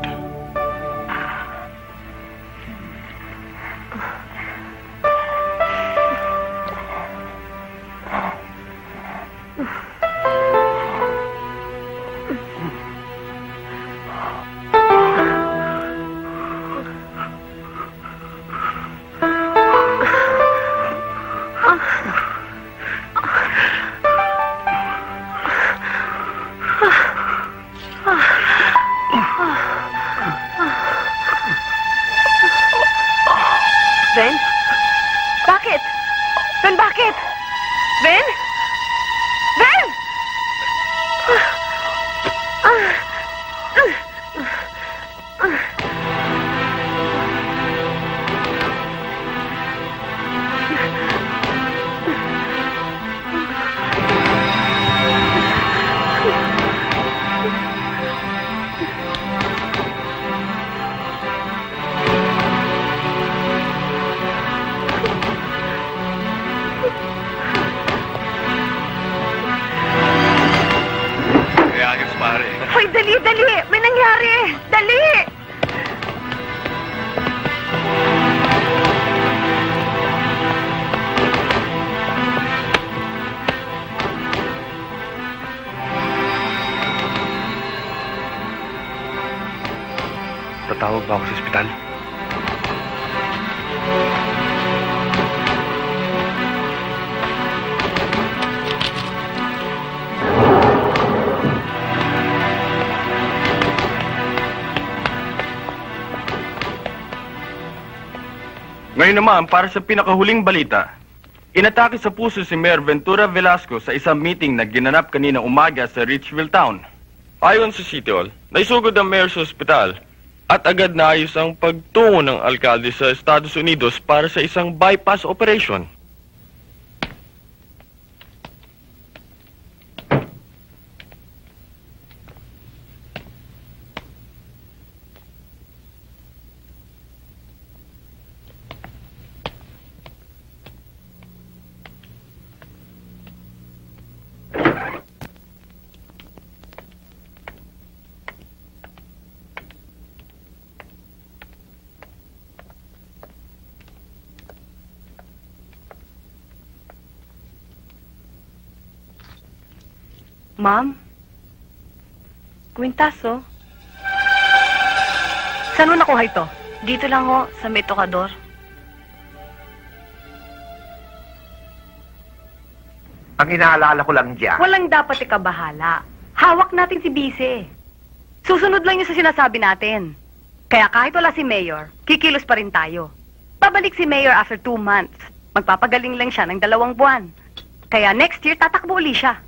Ngayon naman, para sa pinakahuling balita, inatake sa puso si Mayor Ventura Velasco sa isang meeting na ginanap kanina umaga sa Richville Town. Ayon sa City Hall, naisugod ang mayor sa ospital at agad naayos ang pagtungo ng alkalde sa Estados Unidos para sa isang bypass operation. Ma'am? Kwintaso? Saan mo nakuha ito? Dito lang ho, sa may tokador. Ang inaalala ko lang dyan. Walang dapat ikabahala. Hawak natin si Bise. Susunod lang yung sa sinasabi natin. Kaya kahit wala si Mayor, kikilos pa rin tayo. Babalik si Mayor after two months. Magpapagaling lang siya ng dalawang buwan. Kaya next year, tatakbo uli siya.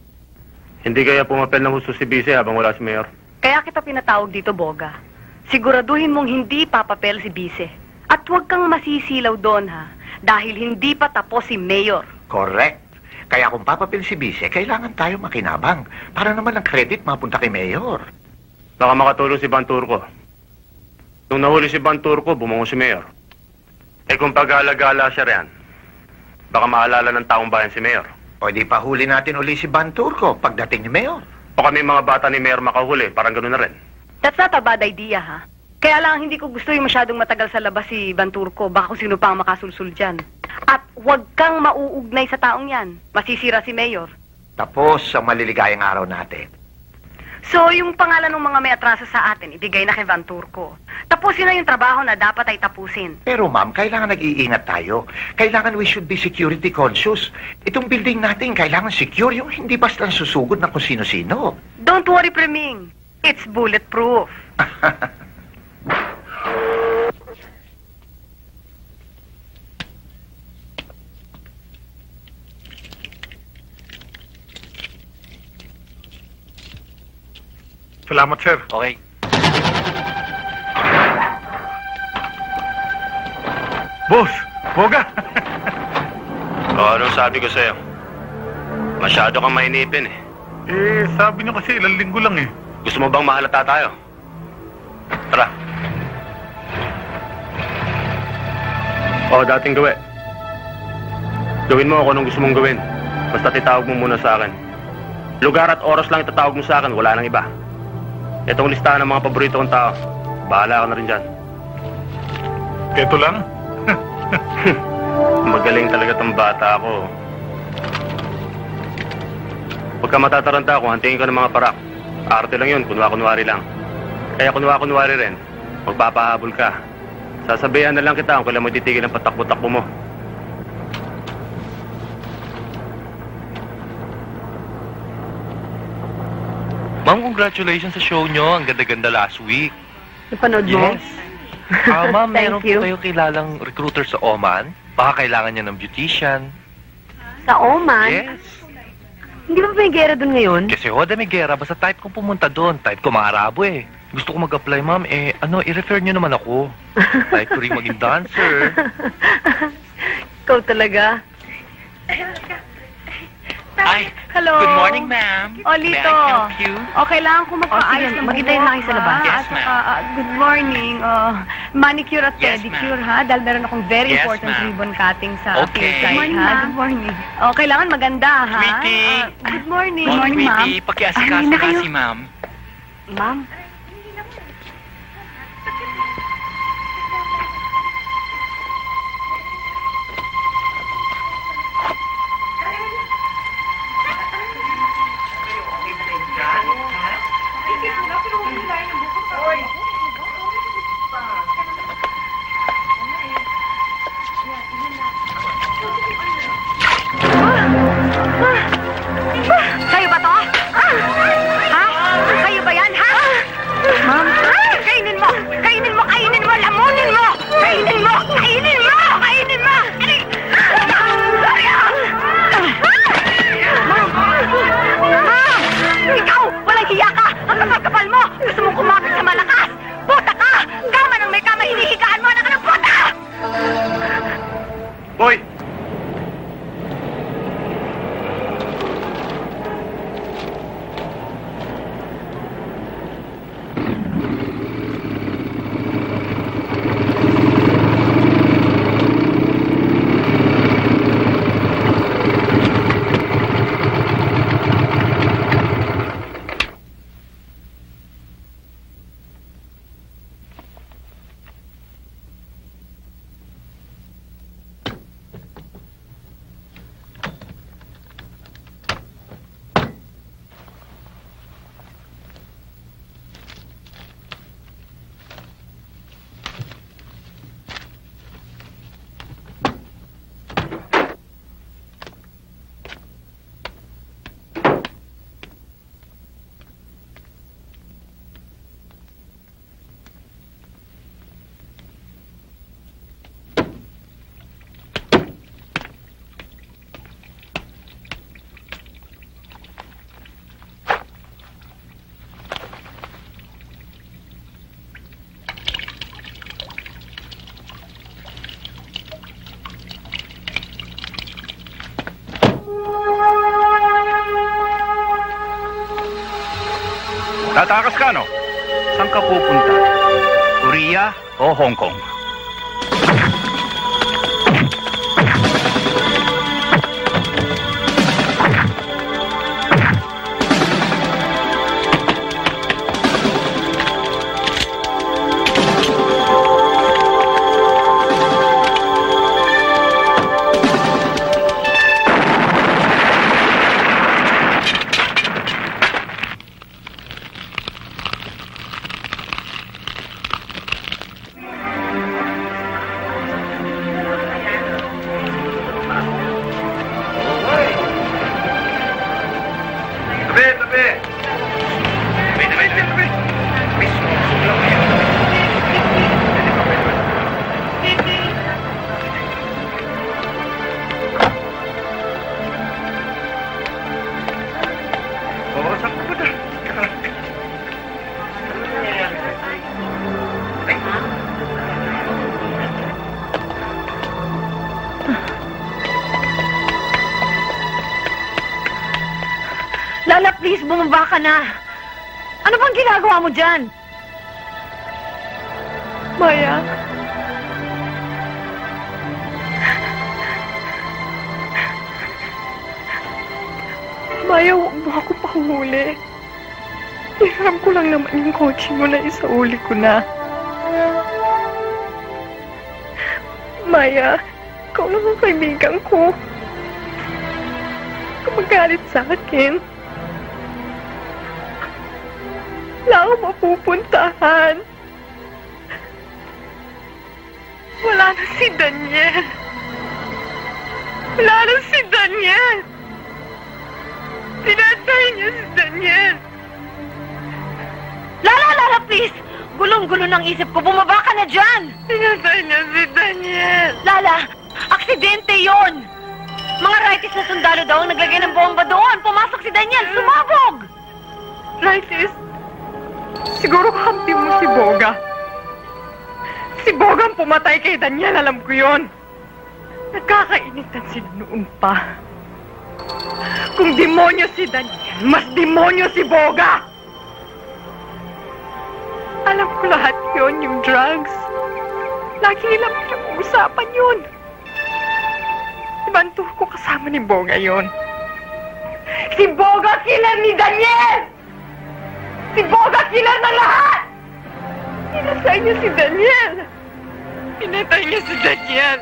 Hindi kaya pumapel ng husto si Bise habang wala si Mayor? Kaya kita pinatawag dito, Boga. Siguraduhin mong hindi papapel si Bise. At huwag kang masisilaw doon, ha? Dahil hindi pa tapos si Mayor. Correct. Kaya kung papapil si Bise, kailangan tayo makinabang. Para naman ang credit mapunta kay Mayor. Baka makatulong si Banturco. Nung nahuli si Banturco, bumango si Mayor. Eh kung pag-alagala siya riyan, baka maalala ng taong bayan si Mayor. O di pa huli natin uli si Banturco pagdating ni Mayor. O kami mga bata ni Mayor makahuli, parang gano'n na rin. That's not a bad idea, ha? Kaya lang hindi ko gusto yung masyadong matagal sa labas si Banturco. Baka kung sino pa ang makasulsul dyan. At huwag kang mauugnay sa taong yan. Masisira si Mayor. Tapos ang maliligayang araw natin. So, yung pangalan ng mga may atraso sa atin, ibigay na kay Banturco. Tapusin na yung trabaho na dapat ay tapusin. Pero ma'am, kailangan nag-iingat tayo. Kailangan we should be security conscious. Itong building natin, kailangan secure yung hindi basta susugod ng kung sino-sino. Don't worry, Preming. It's bulletproof. (laughs) Salamat, sir. Okay. Boss, Boga. (laughs) O, anong sabi ko sa'yo? Masyado kang mainipin eh. eh, sabi niyo kasi ilang linggo lang eh. Gusto mo bang mahalata tayo? Tara. O, dating gawi. Gawin mo ako anong gusto mong gawin. Basta titawag mo muna sa akin. Lugar at oras lang itatawag mo sa akin, wala nang iba. Itong listahan ng mga paborito kong tao. Bahala ka na rin dyan. Ito lang? (laughs) Magaling talaga tong bata ako. Pagka matataranta ako, hantingin ka ng mga parak. Arte lang yun, kunwa-kunwari lang. Kaya kunwa-kunwari rin, magpapahabol ka. Sasabihan na lang kita kung kailan mo titigil ang patakbo-takbo mo. Ma'am, congratulations sa show nyo. Ang ganda-ganda last week. Napanood mo? Yes. Ah, (laughs) ma'am, Thank meron you. po kayo kilalang recruiter sa Oman. Baka kailangan niya ng beautician. Sa Oman? Yes. Hindi ba may gera doon ngayon? Kasi Hoda Miguera, basta type ko pumunta doon. Type ko mga Arabo eh. Gusto ko mag-apply, ma'am. Eh, ano, i-refer niyo naman ako. (laughs) type ko rin maging dancer. Ikaw talaga. Ay, Hello. good morning, ma'am. O, Lito. May I help you? O, kailangan ko magpaayos O, sige, ng maghintayin lang kayo sa labas. ha? Yes, At saka, ah, good morning. Oh, manicure at Yes, pedicure, ha? Dahil meron akong very Yes, important ma'am. ribbon cutting sa Okay. Philsite, Good morning, ha? ma'am. Good morning. O, kailangan maganda, ha? Sweetie. Ah, good morning. Oh, morning, ma'am. sweetie, pakiasikaso Ay, na ka kayo. si ma'am. Ma'am? Tatakas ka, no? Saan ka pupunta? Korea o Hong Kong? Tabi, tabi! Please, bumaba ka na. Ano bang ginagawa mo dyan? Maya. Maya, huwag mo ako pahuli. Hiram ko lang naman yung kotse mo na isauli ko na. Maya, ikaw lang ang kaibigan ko. Kung magalit sa akin, mapupuntahan. Wala na si Daniel. Wala na si Daniel. Pinatay niya si Daniel. Lala, Lala, please! Gulong-gulo ng isip ko. Bumaba ka na dyan! Pinatay niya si Daniel. Lala, aksidente yon. Mga righties na sundalo daw ang naglagay ng bomba doon. Pumasok si Daniel. Sumabog! Righties? Siguro kampi mo si Boga. Si Boga ang pumatay kay Daniel, alam ko yon. Nagkakainitan sila noon pa. Kung demonyo si Daniel, mas demonyo si Boga! Alam ko lahat yon yung drugs. Lagi nilang pinag-uusapan yun. Diba ko kasama ni Boga yon? Si Boga killer ni Daniel! Si Boga killer ng lahat! Pinatay niya si Daniel! Pinatay niya si Daniel!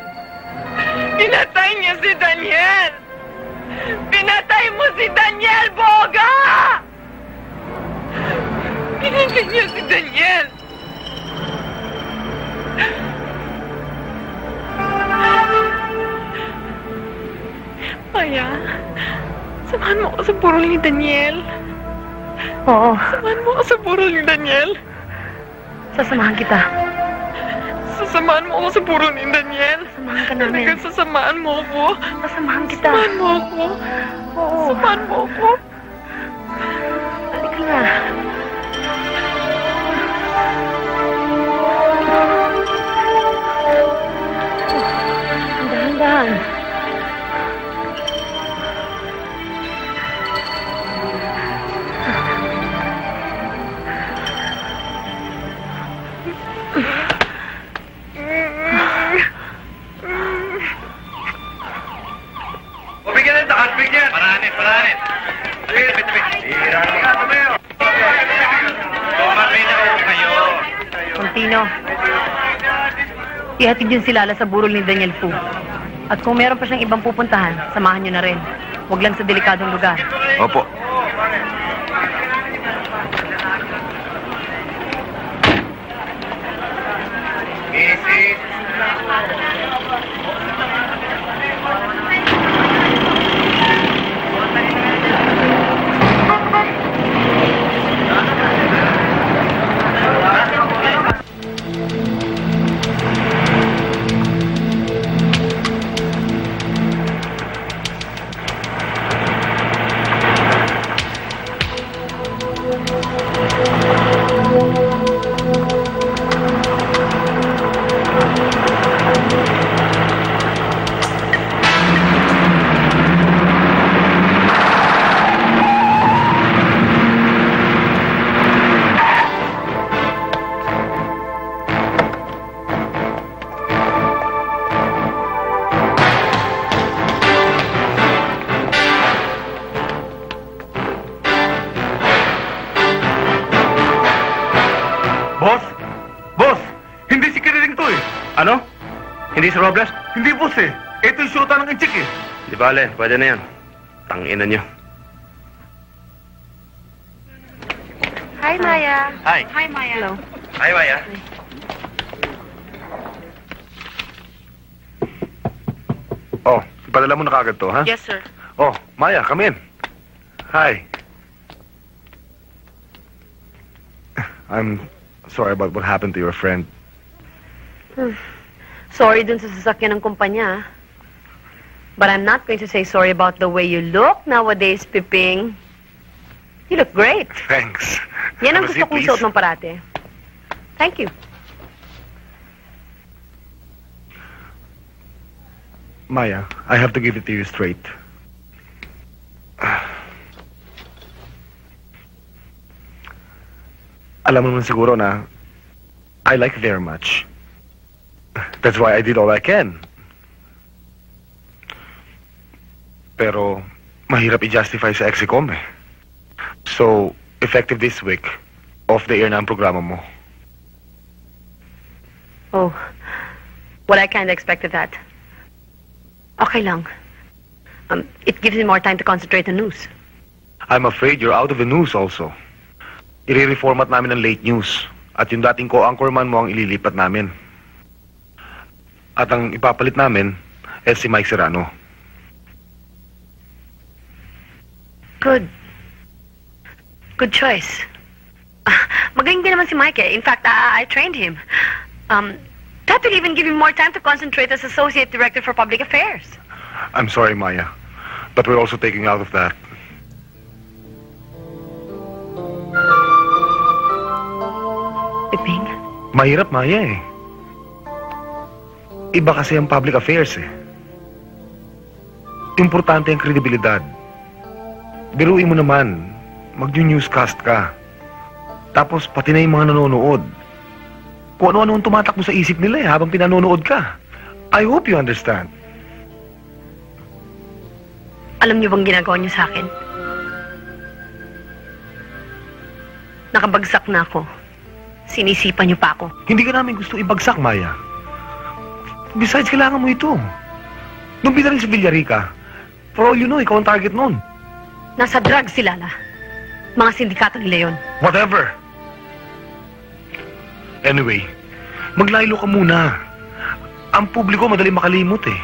Pinatay niya si Daniel! Pinatay mo si Daniel, Boga! Pinatay niya si Daniel! Maya, samahan mo ako sa burol ni Daniel. Oo. Samahan mo ako sa burol ni Daniel. Sasamahan kita. Sasamahan mo ako sa burol ni Daniel. Sasamahan ka namin. Talagang sasamahan mo ako. Sasamahan kita. Sasamahan mo ako. Oo. Sasamahan mo ako. Halika na. Dahan-dahan. Paranin, paranin! Tabi, tabi, tabi! Hira naman. Tumami na ako kayo. Contino. Ihatid yun si Lala sa burol ni Daniel Fu. At kung meron pa siyang ibang pupuntahan, samahan niyo na rin. Huwag lang sa delikadong lugar. Opo. Easy. Si Robles? Hindi, boss eh. Ito yung syota ng inchik eh. Di bale, pwede na yan. Tangina nyo. Hi, Maya. Hi. Hi, Maya. Hello. Hi, Maya. Oh, ipadala mo na kagad to, ha? Yes, sir. Oh, Maya, come in. Hi. I'm sorry about what happened to your friend. Sorry dun sa sasakyan ng kumpanya. ah. But I'm not going to say sorry about the way you look nowadays, Piping. You look great. Thanks. Yan ang Have a gusto seat, kong please. suot mong parate. Thank you. Maya, I have to give it to you straight. Alam mo naman siguro na I like very much. That's why I did all I can. Pero mahirap i-justify sa Exicom eh. So, effective this week, off the air na ang programa mo. Oh, well, I kind of expected that. Okay lang. Um, it gives me more time to concentrate on news. I'm afraid you're out of the news also. I-reformat namin ng late news. At yung dating co-anchorman mo ang ililipat namin. At ang ipapalit namin, eh si Mike Serrano. Good. Good choice. Ah, Magaling din naman si Mike eh. In fact, I, I trained him. Um, that will even give him more time to concentrate as Associate Director for Public Affairs. I'm sorry, Maya. But we're also taking out of that. Piping? Mahirap, Maya eh. Iba kasi ang public affairs eh. Importante ang kredibilidad. Biruin mo naman, mag-newscast ka. Tapos pati na yung mga nanonood. Kung ano-ano ang tumatakbo sa isip nila eh, habang pinanonood ka. I hope you understand. Alam niyo bang ginagawa niyo sa akin? Nakabagsak na ako. Sinisipan niyo pa ako. Hindi ka namin gusto ibagsak, Maya. Besides, kailangan mo ito. Nung binarin sa Villarica, for all you know, ikaw ang target nun. Nasa drugs sila la. Mga sindikato nila yon. Whatever. Anyway, maglaylo ka muna. Ang publiko madali makalimot eh.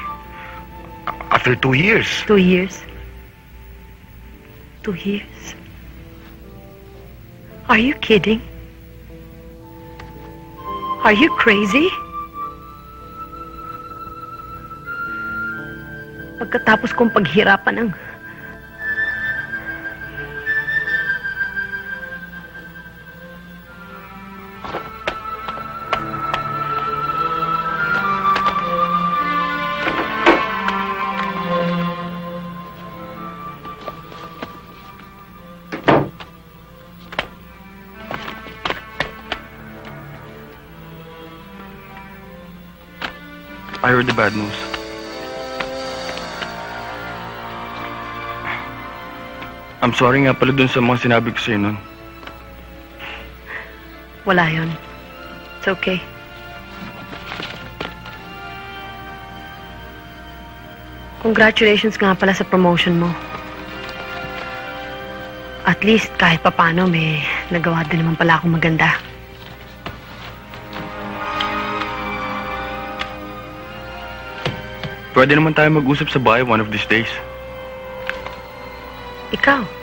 After two years. Two years? Two years? Are you kidding? Are you crazy? Pagkatapos kong paghirapan ng... I heard the bad news. I'm sorry nga pala dun sa mga sinabi ko sa'yo nun. Wala yon. It's okay. Congratulations nga pala sa promotion mo. At least kahit papano may nagawa din naman pala akong maganda. Pwede naman tayo mag-usap sa bahay one of these days. Ikaw.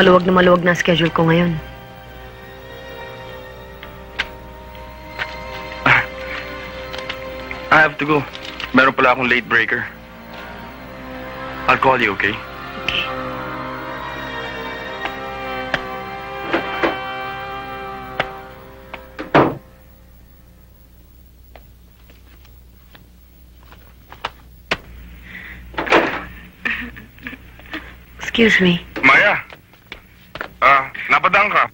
Maluwag na maluwag na schedule ko ngayon. I have to go. Meron pala akong late breaker. I'll call you, okay? Excuse me. Napadaan ka.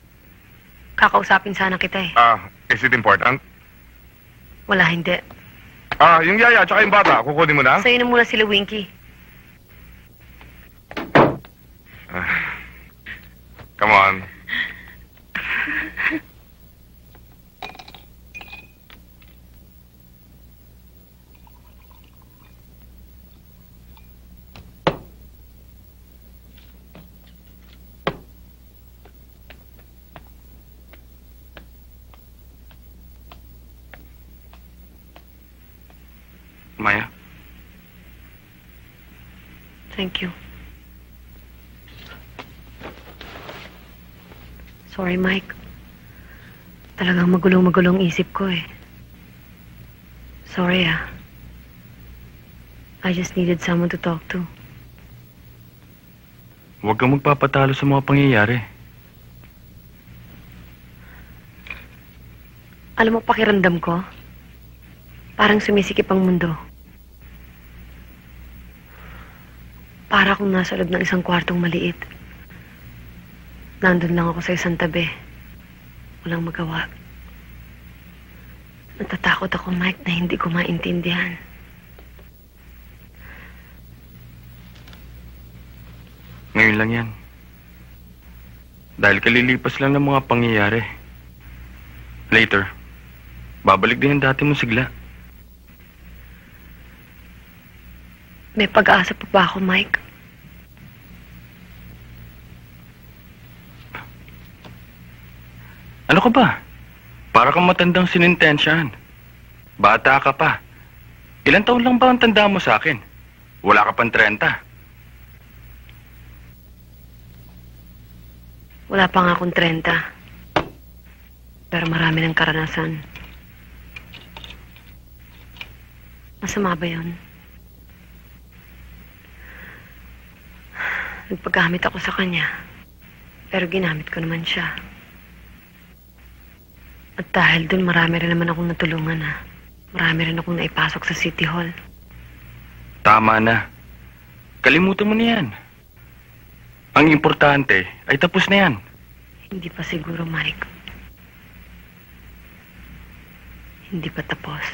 Kakausapin sana kita eh. Ah, is it important? Wala, hindi. Ah, yung yaya at yung bata, kukunin mo na? Sa'yo na muna sila, Winky. Come on. Maya. Thank you. Sorry, Mike. Talagang magulong-magulong isip ko eh. Sorry ah. I just needed someone to talk to. Huwag kang magpapatalo sa mga pangyayari. Alam mo pakiramdam ko? Parang sumisikip ang mundo. Para akong nasa loob ng isang kwartong maliit. Nandun lang ako sa isang tabi. Walang magawa. Natatakot ako, Mike, na hindi ko maintindihan. Ngayon lang yan. Dahil kalilipas lang ng mga pangyayari. Later, babalik din ang dati mong sigla. May pag-asa pa ba ako, Mike? Ano ka ba? Para kang matandang sinintensyahan. Bata ka pa. Ilan taon lang ba ang tanda mo sa akin? Wala ka pang 30. Wala pa nga akong 30. Pero marami ng karanasan. Masama ba yun? Nagpagamit ako sa kanya. Pero ginamit ko naman siya. At dahil dun, marami rin naman akong natulungan ha. Marami rin akong naipasok sa City Hall. Tama na. Kalimutan mo na yan. Ang importante ay tapos na yan. Hindi pa siguro, Mike. Hindi pa tapos.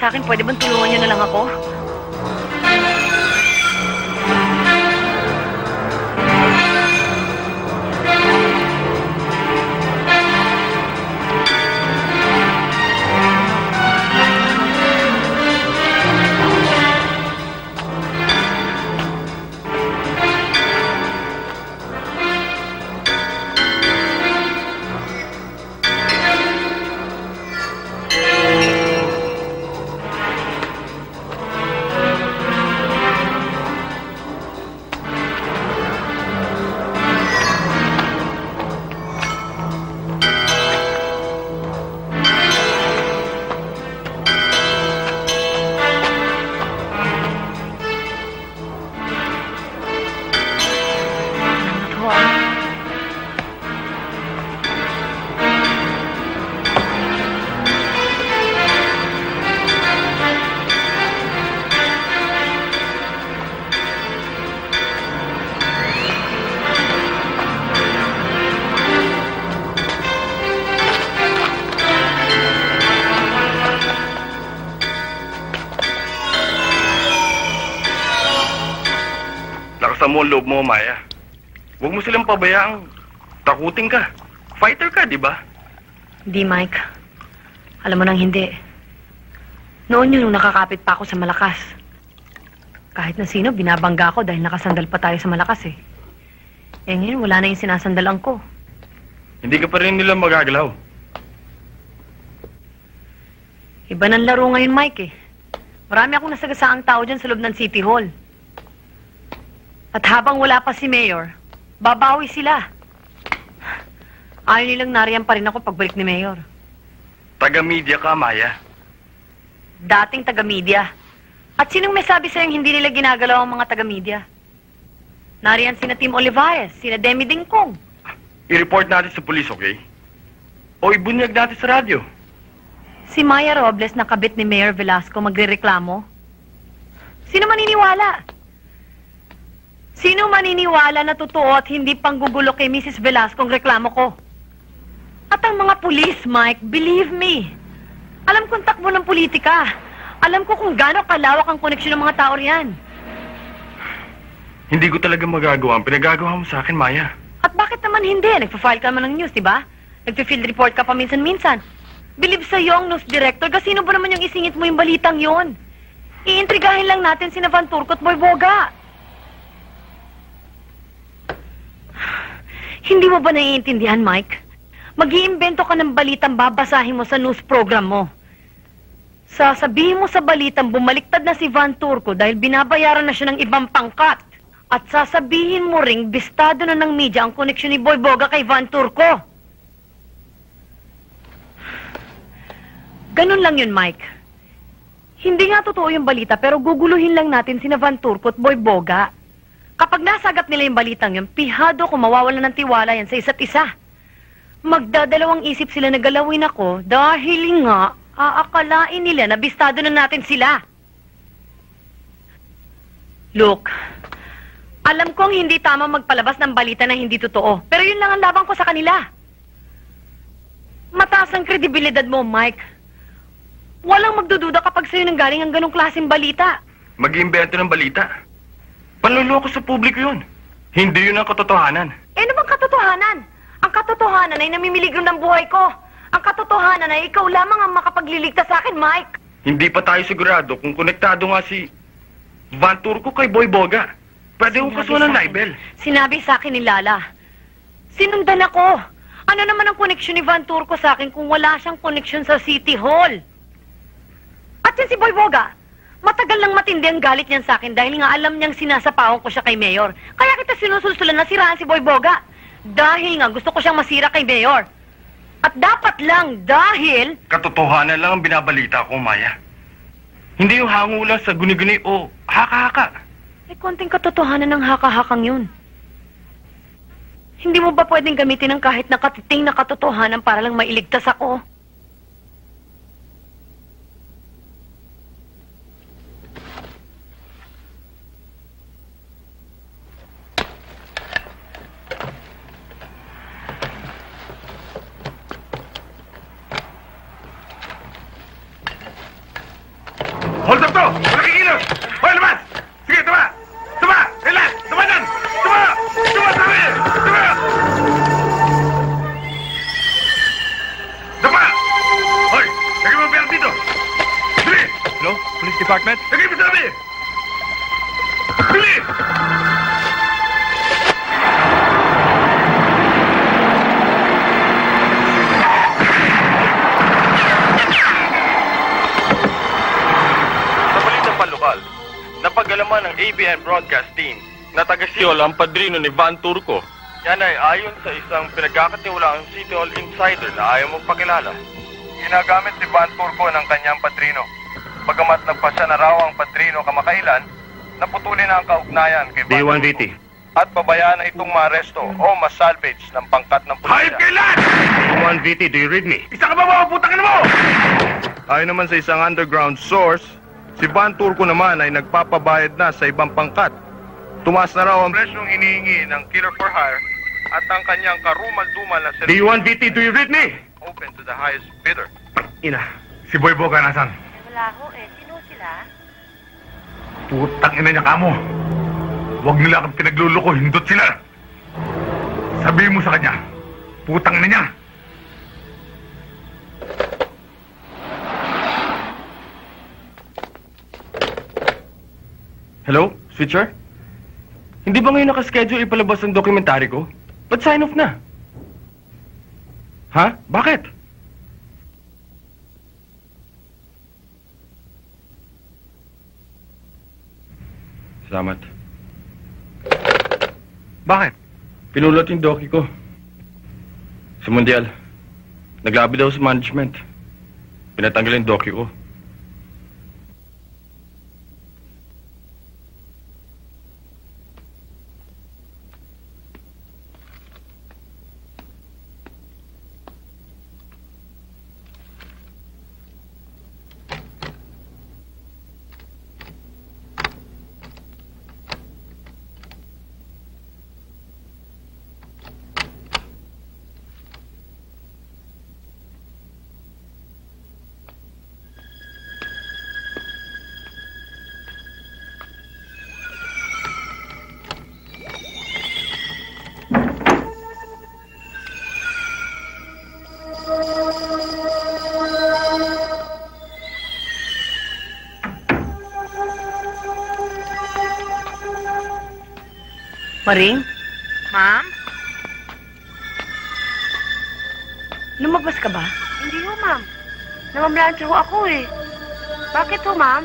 Sa akin. Pwede bang tulungan mo ang loob mo, Maya. Huwag mo silang pabayaang takutin ka. Fighter ka, di ba? Hindi, Mike. Alam mo nang hindi. Noon yun nung nakakapit pa ako sa malakas. Kahit na sino, binabangga ako dahil nakasandal pa tayo sa malakas eh. Eh ngayon, wala na yung sinasandalan ko. Hindi ka pa rin nila magagalaw. Iba ng laro ngayon, Mike eh. Marami akong nasagasaang tao dyan sa loob ng City Hall. At habang wala pa si Mayor, babawi sila. Ayaw nilang nariyan pa rin ako pagbalik ni Mayor. Taga-media ka, Maya. Dating taga-media. At sinong may sabi sa'yo hindi nila ginagalaw ang mga taga-media? Nariyan sina Tim Olivares, sina Demi Dingkong. I-report natin sa police, okay? O ibunyag natin sa radyo. Si Maya Robles na kabit ni Mayor Velasco magrereklamo. Sino maniniwala? Sino maniniwala na totoo at hindi panggugulo kay Mrs. Velasco ang reklamo ko? At ang mga pulis, Mike, believe me. Alam kong takbo ng politika. Alam ko kung gaano kalawak ang koneksyon ng mga tao riyan. Hindi ko talaga magagawa ang pinagagawa mo sa akin, Maya. At bakit naman hindi? Nagpa-file ka naman ng news, di ba? Nagpa-field report ka pa minsan-minsan. Believe sa iyo ang news director, kasi sino ba naman yung isingit mo yung balitang yon? Iintrigahin lang natin si Van Turco at Boy Boga. Hindi mo ba naiintindihan, Mike? Mag-iimbento ka ng balitang babasahin mo sa news program mo. Sasabihin mo sa balitang bumaliktad na si Van Turco dahil binabayaran na siya ng ibang pangkat. At sasabihin mo ring bistado na ng media ang koneksyon ni Boy Boga kay Van Turco. Ganun lang yun, Mike. Hindi nga totoo yung balita pero guguluhin lang natin si Van Turco at Boy Boga. Kapag nasagap nila yung balitang yun, pihado kung mawawala ng tiwala yan sa isa't isa. Magdadalawang isip sila na galawin ako dahil nga aakalain nila na bistado na natin sila. Look, alam kong hindi tama magpalabas ng balita na hindi totoo, pero yun lang ang labang ko sa kanila. Mataas ang kredibilidad mo, Mike. Walang magdududa kapag sa'yo nang galing ang ganong klaseng balita. Mag-iimbento ng balita. Panluloko sa publiko yun. Hindi yun ang katotohanan. Eh, ano bang katotohanan? Ang katotohanan ay namimiligro ng buhay ko. Ang katotohanan ay ikaw lamang ang makapagliligtas sa akin, Mike. Hindi pa tayo sigurado kung konektado nga si Van Turco kay Boy Boga. Pwede ko kasuhan ng libel. Sinabi sa akin ni Lala. Sinundan ako. Ano naman ang koneksyon ni Van Turco sa akin kung wala siyang koneksyon sa City Hall? At yan si Boy Boga. Matagal lang matindi ang galit niyan sa akin dahil nga alam niyang sinasapawan ko siya kay Mayor. Kaya kita sinusulsulan na siraan si Boy Boga. Dahil nga gusto ko siyang masira kay Mayor. At dapat lang dahil... Katotohanan lang ang binabalita ko, Maya. Hindi yung hango lang sa guni-guni o haka-haka. May konting katotohanan ng haka-hakang yun. Hindi mo ba pwedeng gamitin ng kahit nakatiting na katotohanan para lang mailigtas ako? mo! Hoy, labas! Sige, tuma! Tuma! Relax! Tuma dyan! Tuma! Tuma! Hoy! Lagay dito! Bili! Hello? Police Department? Lagay mo! ABS-CBN broadcast team na taga Siol ang padrino ni Van Turco. Yan ay ayon sa isang pinagkakatiwalaang City Hall insider na ayaw magpakilala. Ginagamit si Van Turco ng kanyang padrino. Bagamat nagpasya na raw ang padrino kamakailan, naputuli na ang kaugnayan kay Van D1VT. at pabayaan na itong maaresto o masalvage ng pangkat ng pulisya. Hayop kailan! D1VT, do you read me? Isa ka ba mga putang mo? Ayon naman sa isang underground source, si Van Turco naman ay nagpapabayad na sa ibang pangkat. Tumaas na raw ang presyong hinihingi ng killer for hire at ang kanyang karumal-dumal na servisyo D1VT, do you read me? open to the highest bidder. Ina. Si Boy Boga nasan? Wala ko eh. Sino sila? Putang ina niya kamo. Huwag nila kang pinagluloko, hindot sila. Sabihin mo sa kanya, putang ina niya. Hello, switcher? Hindi ba ngayon nakaschedule ipalabas ang dokumentary ko? Ba't sign off na? Ha? Bakit? Salamat. Bakit? Pinulot yung doki ko. Sa Mundial. Naglabi daw sa management. Pinatanggal yung doki ko. Maring, Ma'am? lumabas ka ba? Hindi ho, ma'am. Namamlansya ho ako eh. Bakit ho, ma'am?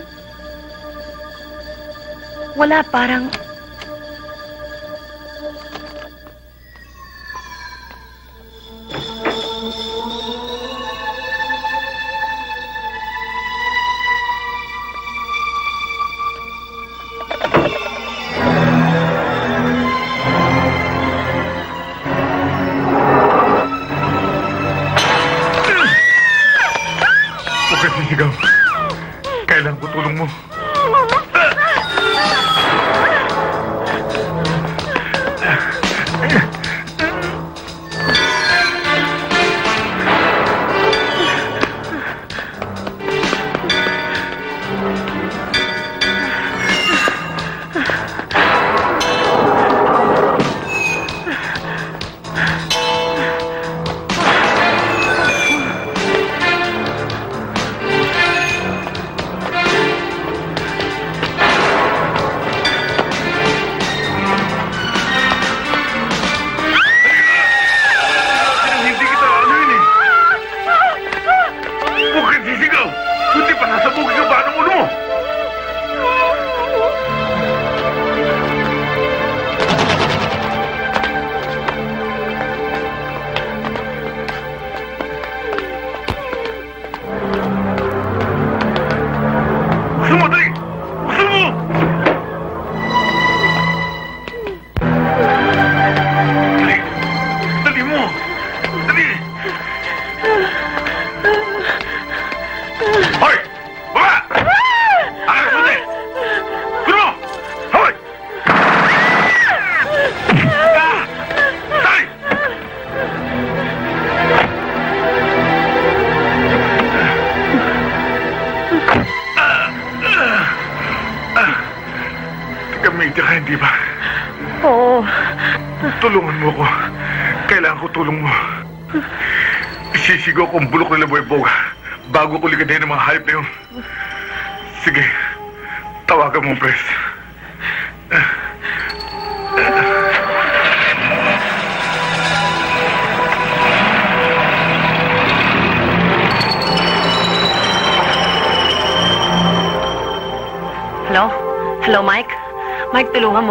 Wala, parang...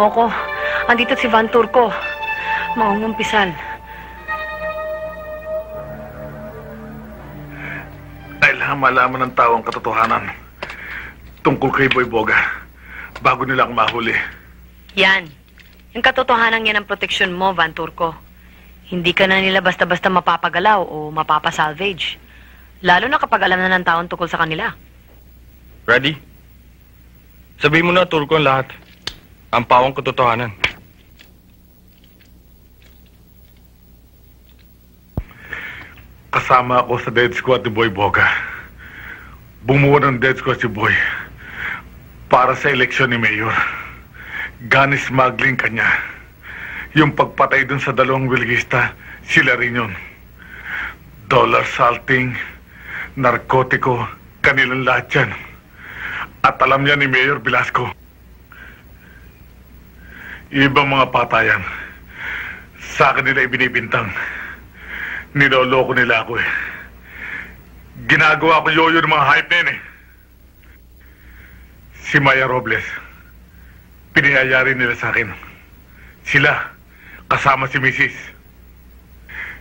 mo ko. Andito si Van Turco. Maungumpisal. Kailangan malaman ng tao ang katotohanan tungkol kay Boy Boga bago nila akong mahuli. Yan. Yung katotohanan yan ang proteksyon mo, Van Turco. Hindi ka na nila basta-basta mapapagalaw o mapapasalvage. Lalo na kapag alam na ng taon tungkol sa kanila. Ready? Sabihin mo na, Turco, ang lahat. Ang pawang katotohanan. Kasama ako sa dead squad ni Boy Boga. Bumuo ng dead squad si Boy para sa eleksyon ni Mayor. Gun smuggling kanya. Yung pagpatay dun sa dalawang wilgista, sila rin yun. Dollar salting, narkotiko, kanilang lahat yan. At alam niya ni Mayor Velasco. Ibang mga patayan, sa akin nila ibinibintang. Niloloko nila ako eh. Ginagawa ko yoyo ng mga hype na yun eh. Si Maya Robles, pinayayari nila sa akin. Sila, kasama si Mrs.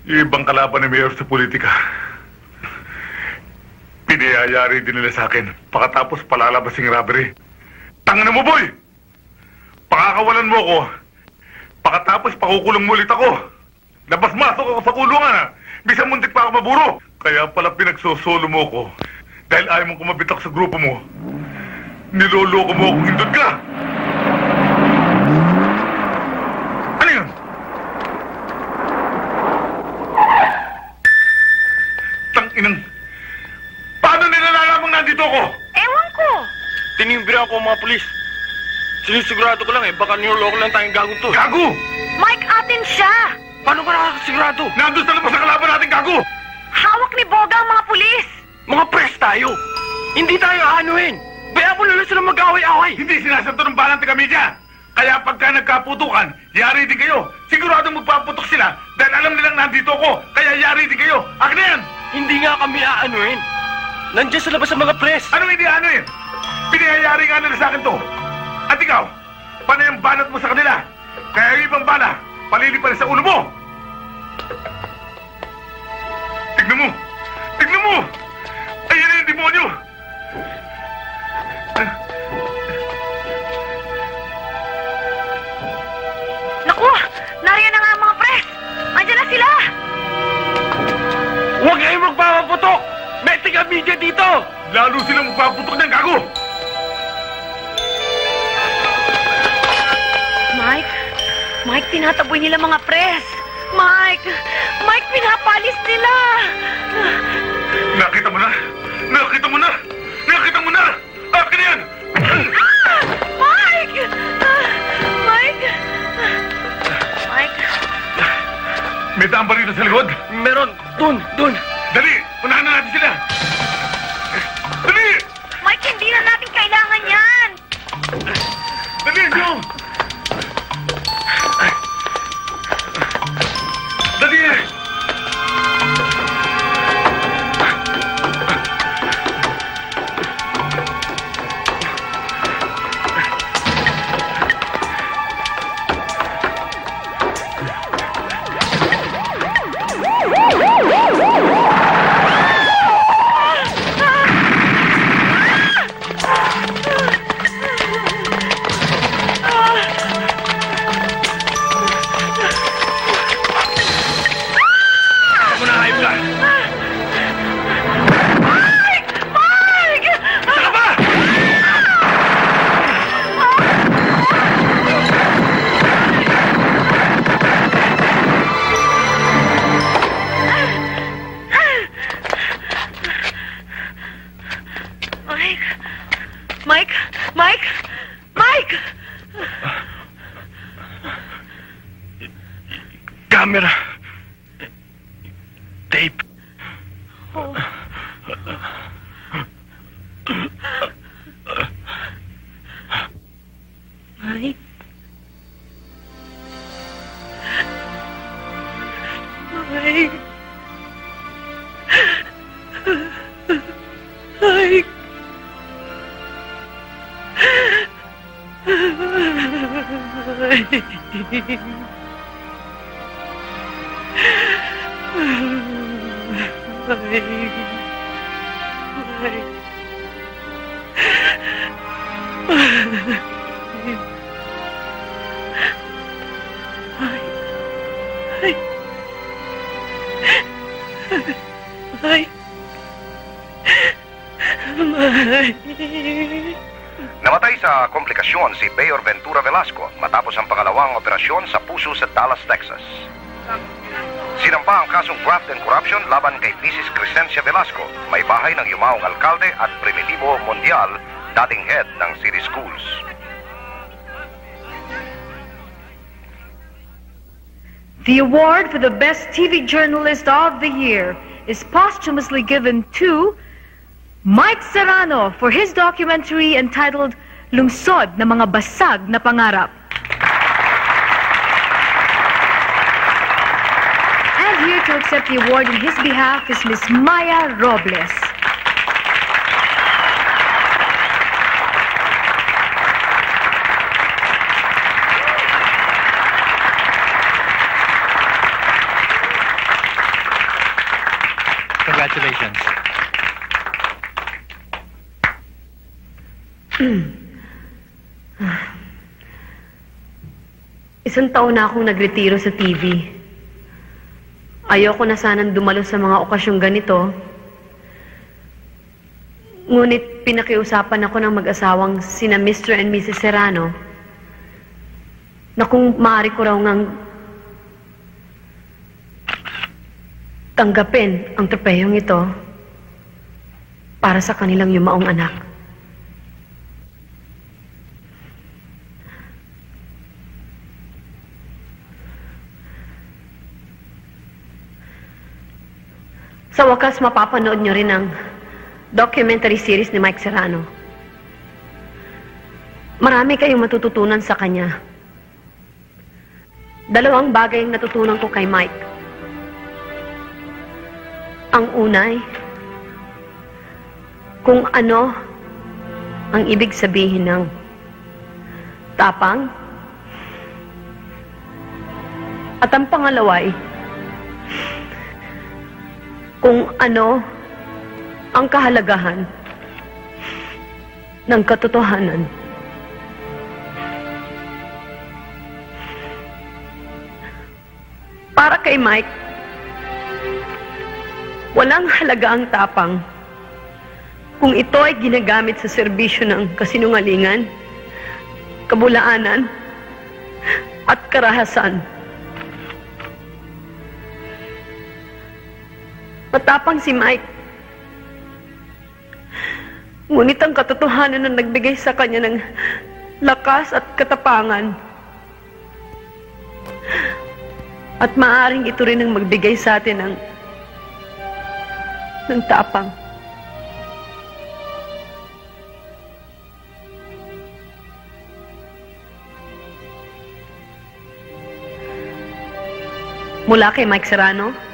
Yung ibang kalaban ni Mayor sa politika. Pinayayari din nila sa akin. Pagkatapos palalabas yung robbery. Tangina mo, boy! Pakakawalan mo ko. Pagkatapos pakukulong mo ulit ako. Labas-masok ako sa kulungan, ha? Bisa muntik pa ako maburo. Kaya pala pinagsosolo mo ko. Dahil ayaw mong kumabitak sa grupo mo. Niloloko mo akong hindod ka. Ano yun? Tanginang... Paano nila nalamang nandito ako? Ewan ko. Tinimbira ko ang mga pulis. Sinisigurado ko lang eh, baka niloloko lang tayong gagong to. Gago! Mike, atin siya. Paano ka nakakasigurado? Nandun sa labas ang kalaban natin, gago! Hawak ni Boga ang mga pulis. Mga press tayo! Hindi tayo aanuhin! Bayaan mo na lang sila mag-away-away! Hindi sinasanto ng balang taga-media! Kaya pagka nagkaputukan, yari din kayo. Sigurado magpaputok sila dahil alam nilang nandito ako. Kaya yari din kayo. Akin na yan! Hindi nga kami aanuhin. Nandiyan sa labas ang mga press. Ano hindi ano yun? Pinayayari nga nila sa akin to. At ikaw, paano yung banat mo sa kanila? Kaya yung ibang bala, palilipad sa ulo mo! Tignan mo! Tignan mo! Ayan na yung demonyo! Naku, nariyan na nga ang mga press. Andiyan na sila. Huwag kayong magpapaputok! May taga-media dito! Lalo silang magpaputok ng gago! Mike? Mike, tinataboy nila mga press. Mike! Mike, pinapalis nila! Nakita mo na! Nakita mo na! Nakita mo na! Akin yan! Ah! Mike! Ah! Mike! Mike! May daan ba rito sa likod? Meron! Dun! Dun! Dali! Unahan na natin sila! Dali! Mike, hindi na natin kailangan yan. Dali, Joe! Dali! Operasyon sa puso sa Dallas, Texas. Sinampa ang kasong graft and corruption laban kay Mrs. Crescencia Velasco, may bahay ng yumaong alkalde at primitibo mondial, dating head ng city schools. The award for the best TV journalist of the year is posthumously given to Mike Serrano for his documentary entitled Lungsod na mga basag na pangarap. Accept the award in his behalf is Miss Maya Robles. Congratulations. (clears throat) Isang taon na akong nagretiro sa TV. Ayoko na sanang dumalo sa mga okasyong ganito. Ngunit pinakiusapan ako ng mag-asawang sina Mr. and Mrs. Serrano na kung maaari ko raw ngang tanggapin ang tropehong ito para sa kanilang yumaong anak. Sa wakas, mapapanood nyo rin ang documentary series ni Mike Serrano. Marami kayong matututunan sa kanya. Dalawang bagay ang natutunan ko kay Mike. Ang unay, kung ano ang ibig sabihin ng tapang. At ang pangalaway, kung ano ang kahalagahan ng katotohanan. Para kay Mike, walang halaga ang tapang kung ito ay ginagamit sa serbisyo ng kasinungalingan, kabulaanan, at karahasan. Matapang si Mike. Ngunit ang katotohanan na nagbigay sa kanya ng lakas at katapangan. At maaring ito rin ang magbigay sa atin ng ng tapang. Mula kay Mike Serrano,